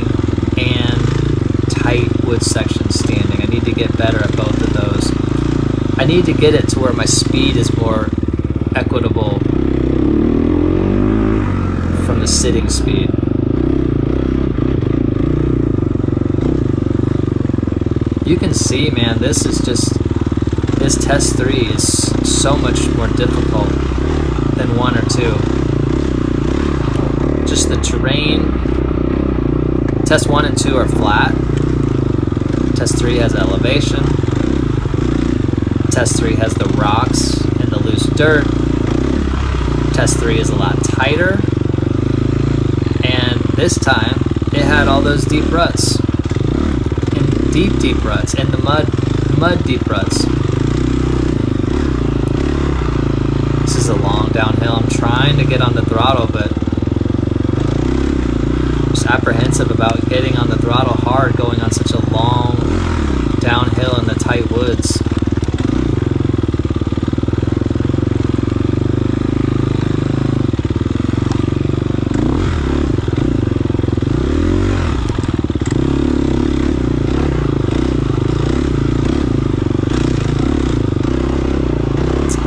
and tight wood section standing. I need to get better at both of those. I need to get it to where my speed is more equitable sitting speed. You can see, man, this is just, this test three is so much more difficult than one or two. Just the terrain. Test one and two are flat. Test three has elevation. Test three has the rocks and the loose dirt. Test three is a lot tighter. This time, it had all those deep ruts. And deep, deep ruts. And the mud, mud deep ruts. This is a long downhill. I'm trying to get on the throttle, but I'm just apprehensive about getting on the throttle hard going on such a long downhill in the tight woods.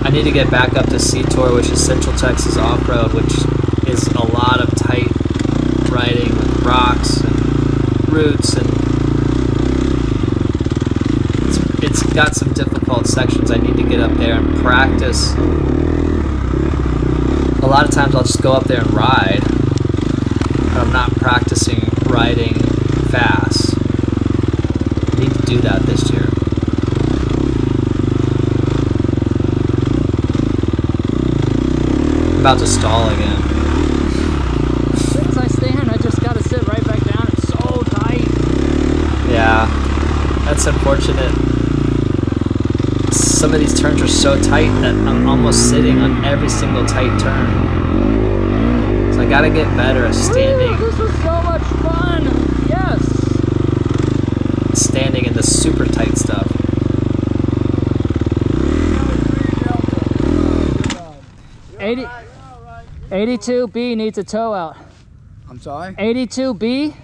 I need to get back up to CTOR, which is Central Texas off-road, which is a lot of tight riding with rocks and roots, and it's, it's got some difficult sections. I need to get up there and practice. A lot of times I'll just go up there and ride, but I'm not practicing riding fast. I need to do that this year. I'm about to stall again. As soon as I stand, I just gotta sit right back down. It's so tight. Yeah, that's unfortunate. Some of these turns are so tight that I'm almost sitting on every single tight turn. So I gotta get better at standing, this was so much fun. Yes. standing in the super tight stuff. 80, 82B needs a tow out. I'm sorry? 82B?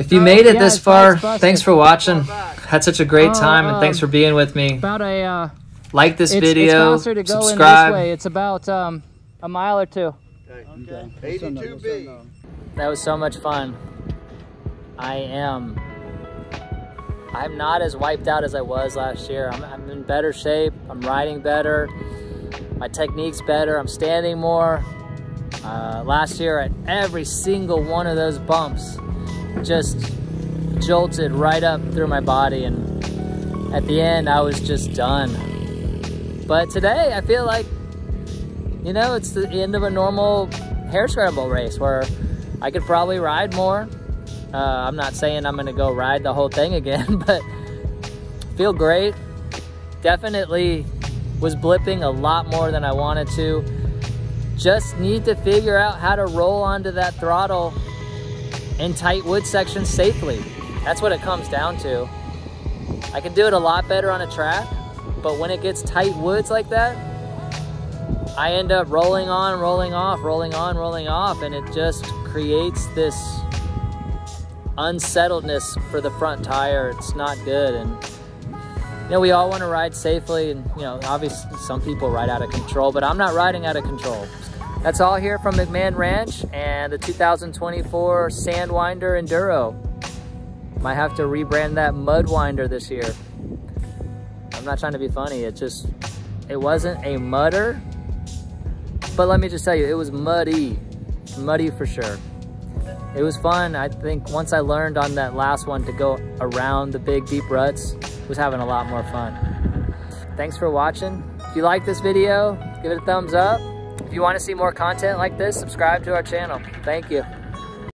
If you made it Yeah, this it's far, thanks for watching. Had such a great Oh, time, and thanks um, for being with me. About a, uh, Like this it's, video, it's to go in this subscribe. way. It's about um, a mile or two. Eighty-two B. That was so much fun. I am. I'm not as wiped out as I was last year. I'm, I'm in better shape. I'm riding better. My technique's better. I'm standing more. Uh, last year, at every single one of those bumps, just jolted right up through my body, and at the end, I was just done. But today, I feel like, you know, it's the end of a normal hare scramble race where I could probably ride more. Uh, I'm not saying I'm gonna go ride the whole thing again, but feel great. Definitely was blipping a lot more than I wanted to. Just need to figure out how to roll onto that throttle in tight wood sections safely. That's what it comes down to. I can do it a lot better on a track, but when it gets tight woods like that, I end up rolling on, rolling off, rolling on, rolling off, and it just creates this unsettledness for the front tire. It's not good. And, you know, we all want to ride safely, and, you know, obviously some people ride out of control, but I'm not riding out of control. That's all here from McMahon Ranch and the 2024 Sandwinder Enduro. Might have to rebrand that Mudwinder this year. I'm not trying to be funny. It just, it wasn't a mudder, but let me just tell you, it was muddy. Muddy for sure. It was fun. I think once I learned on that last one to go around the big deep ruts, was having a lot more fun. Thanks for watching. If you like this video, give it a thumbs up. If you want to see more content like this, subscribe to our channel. Thank you.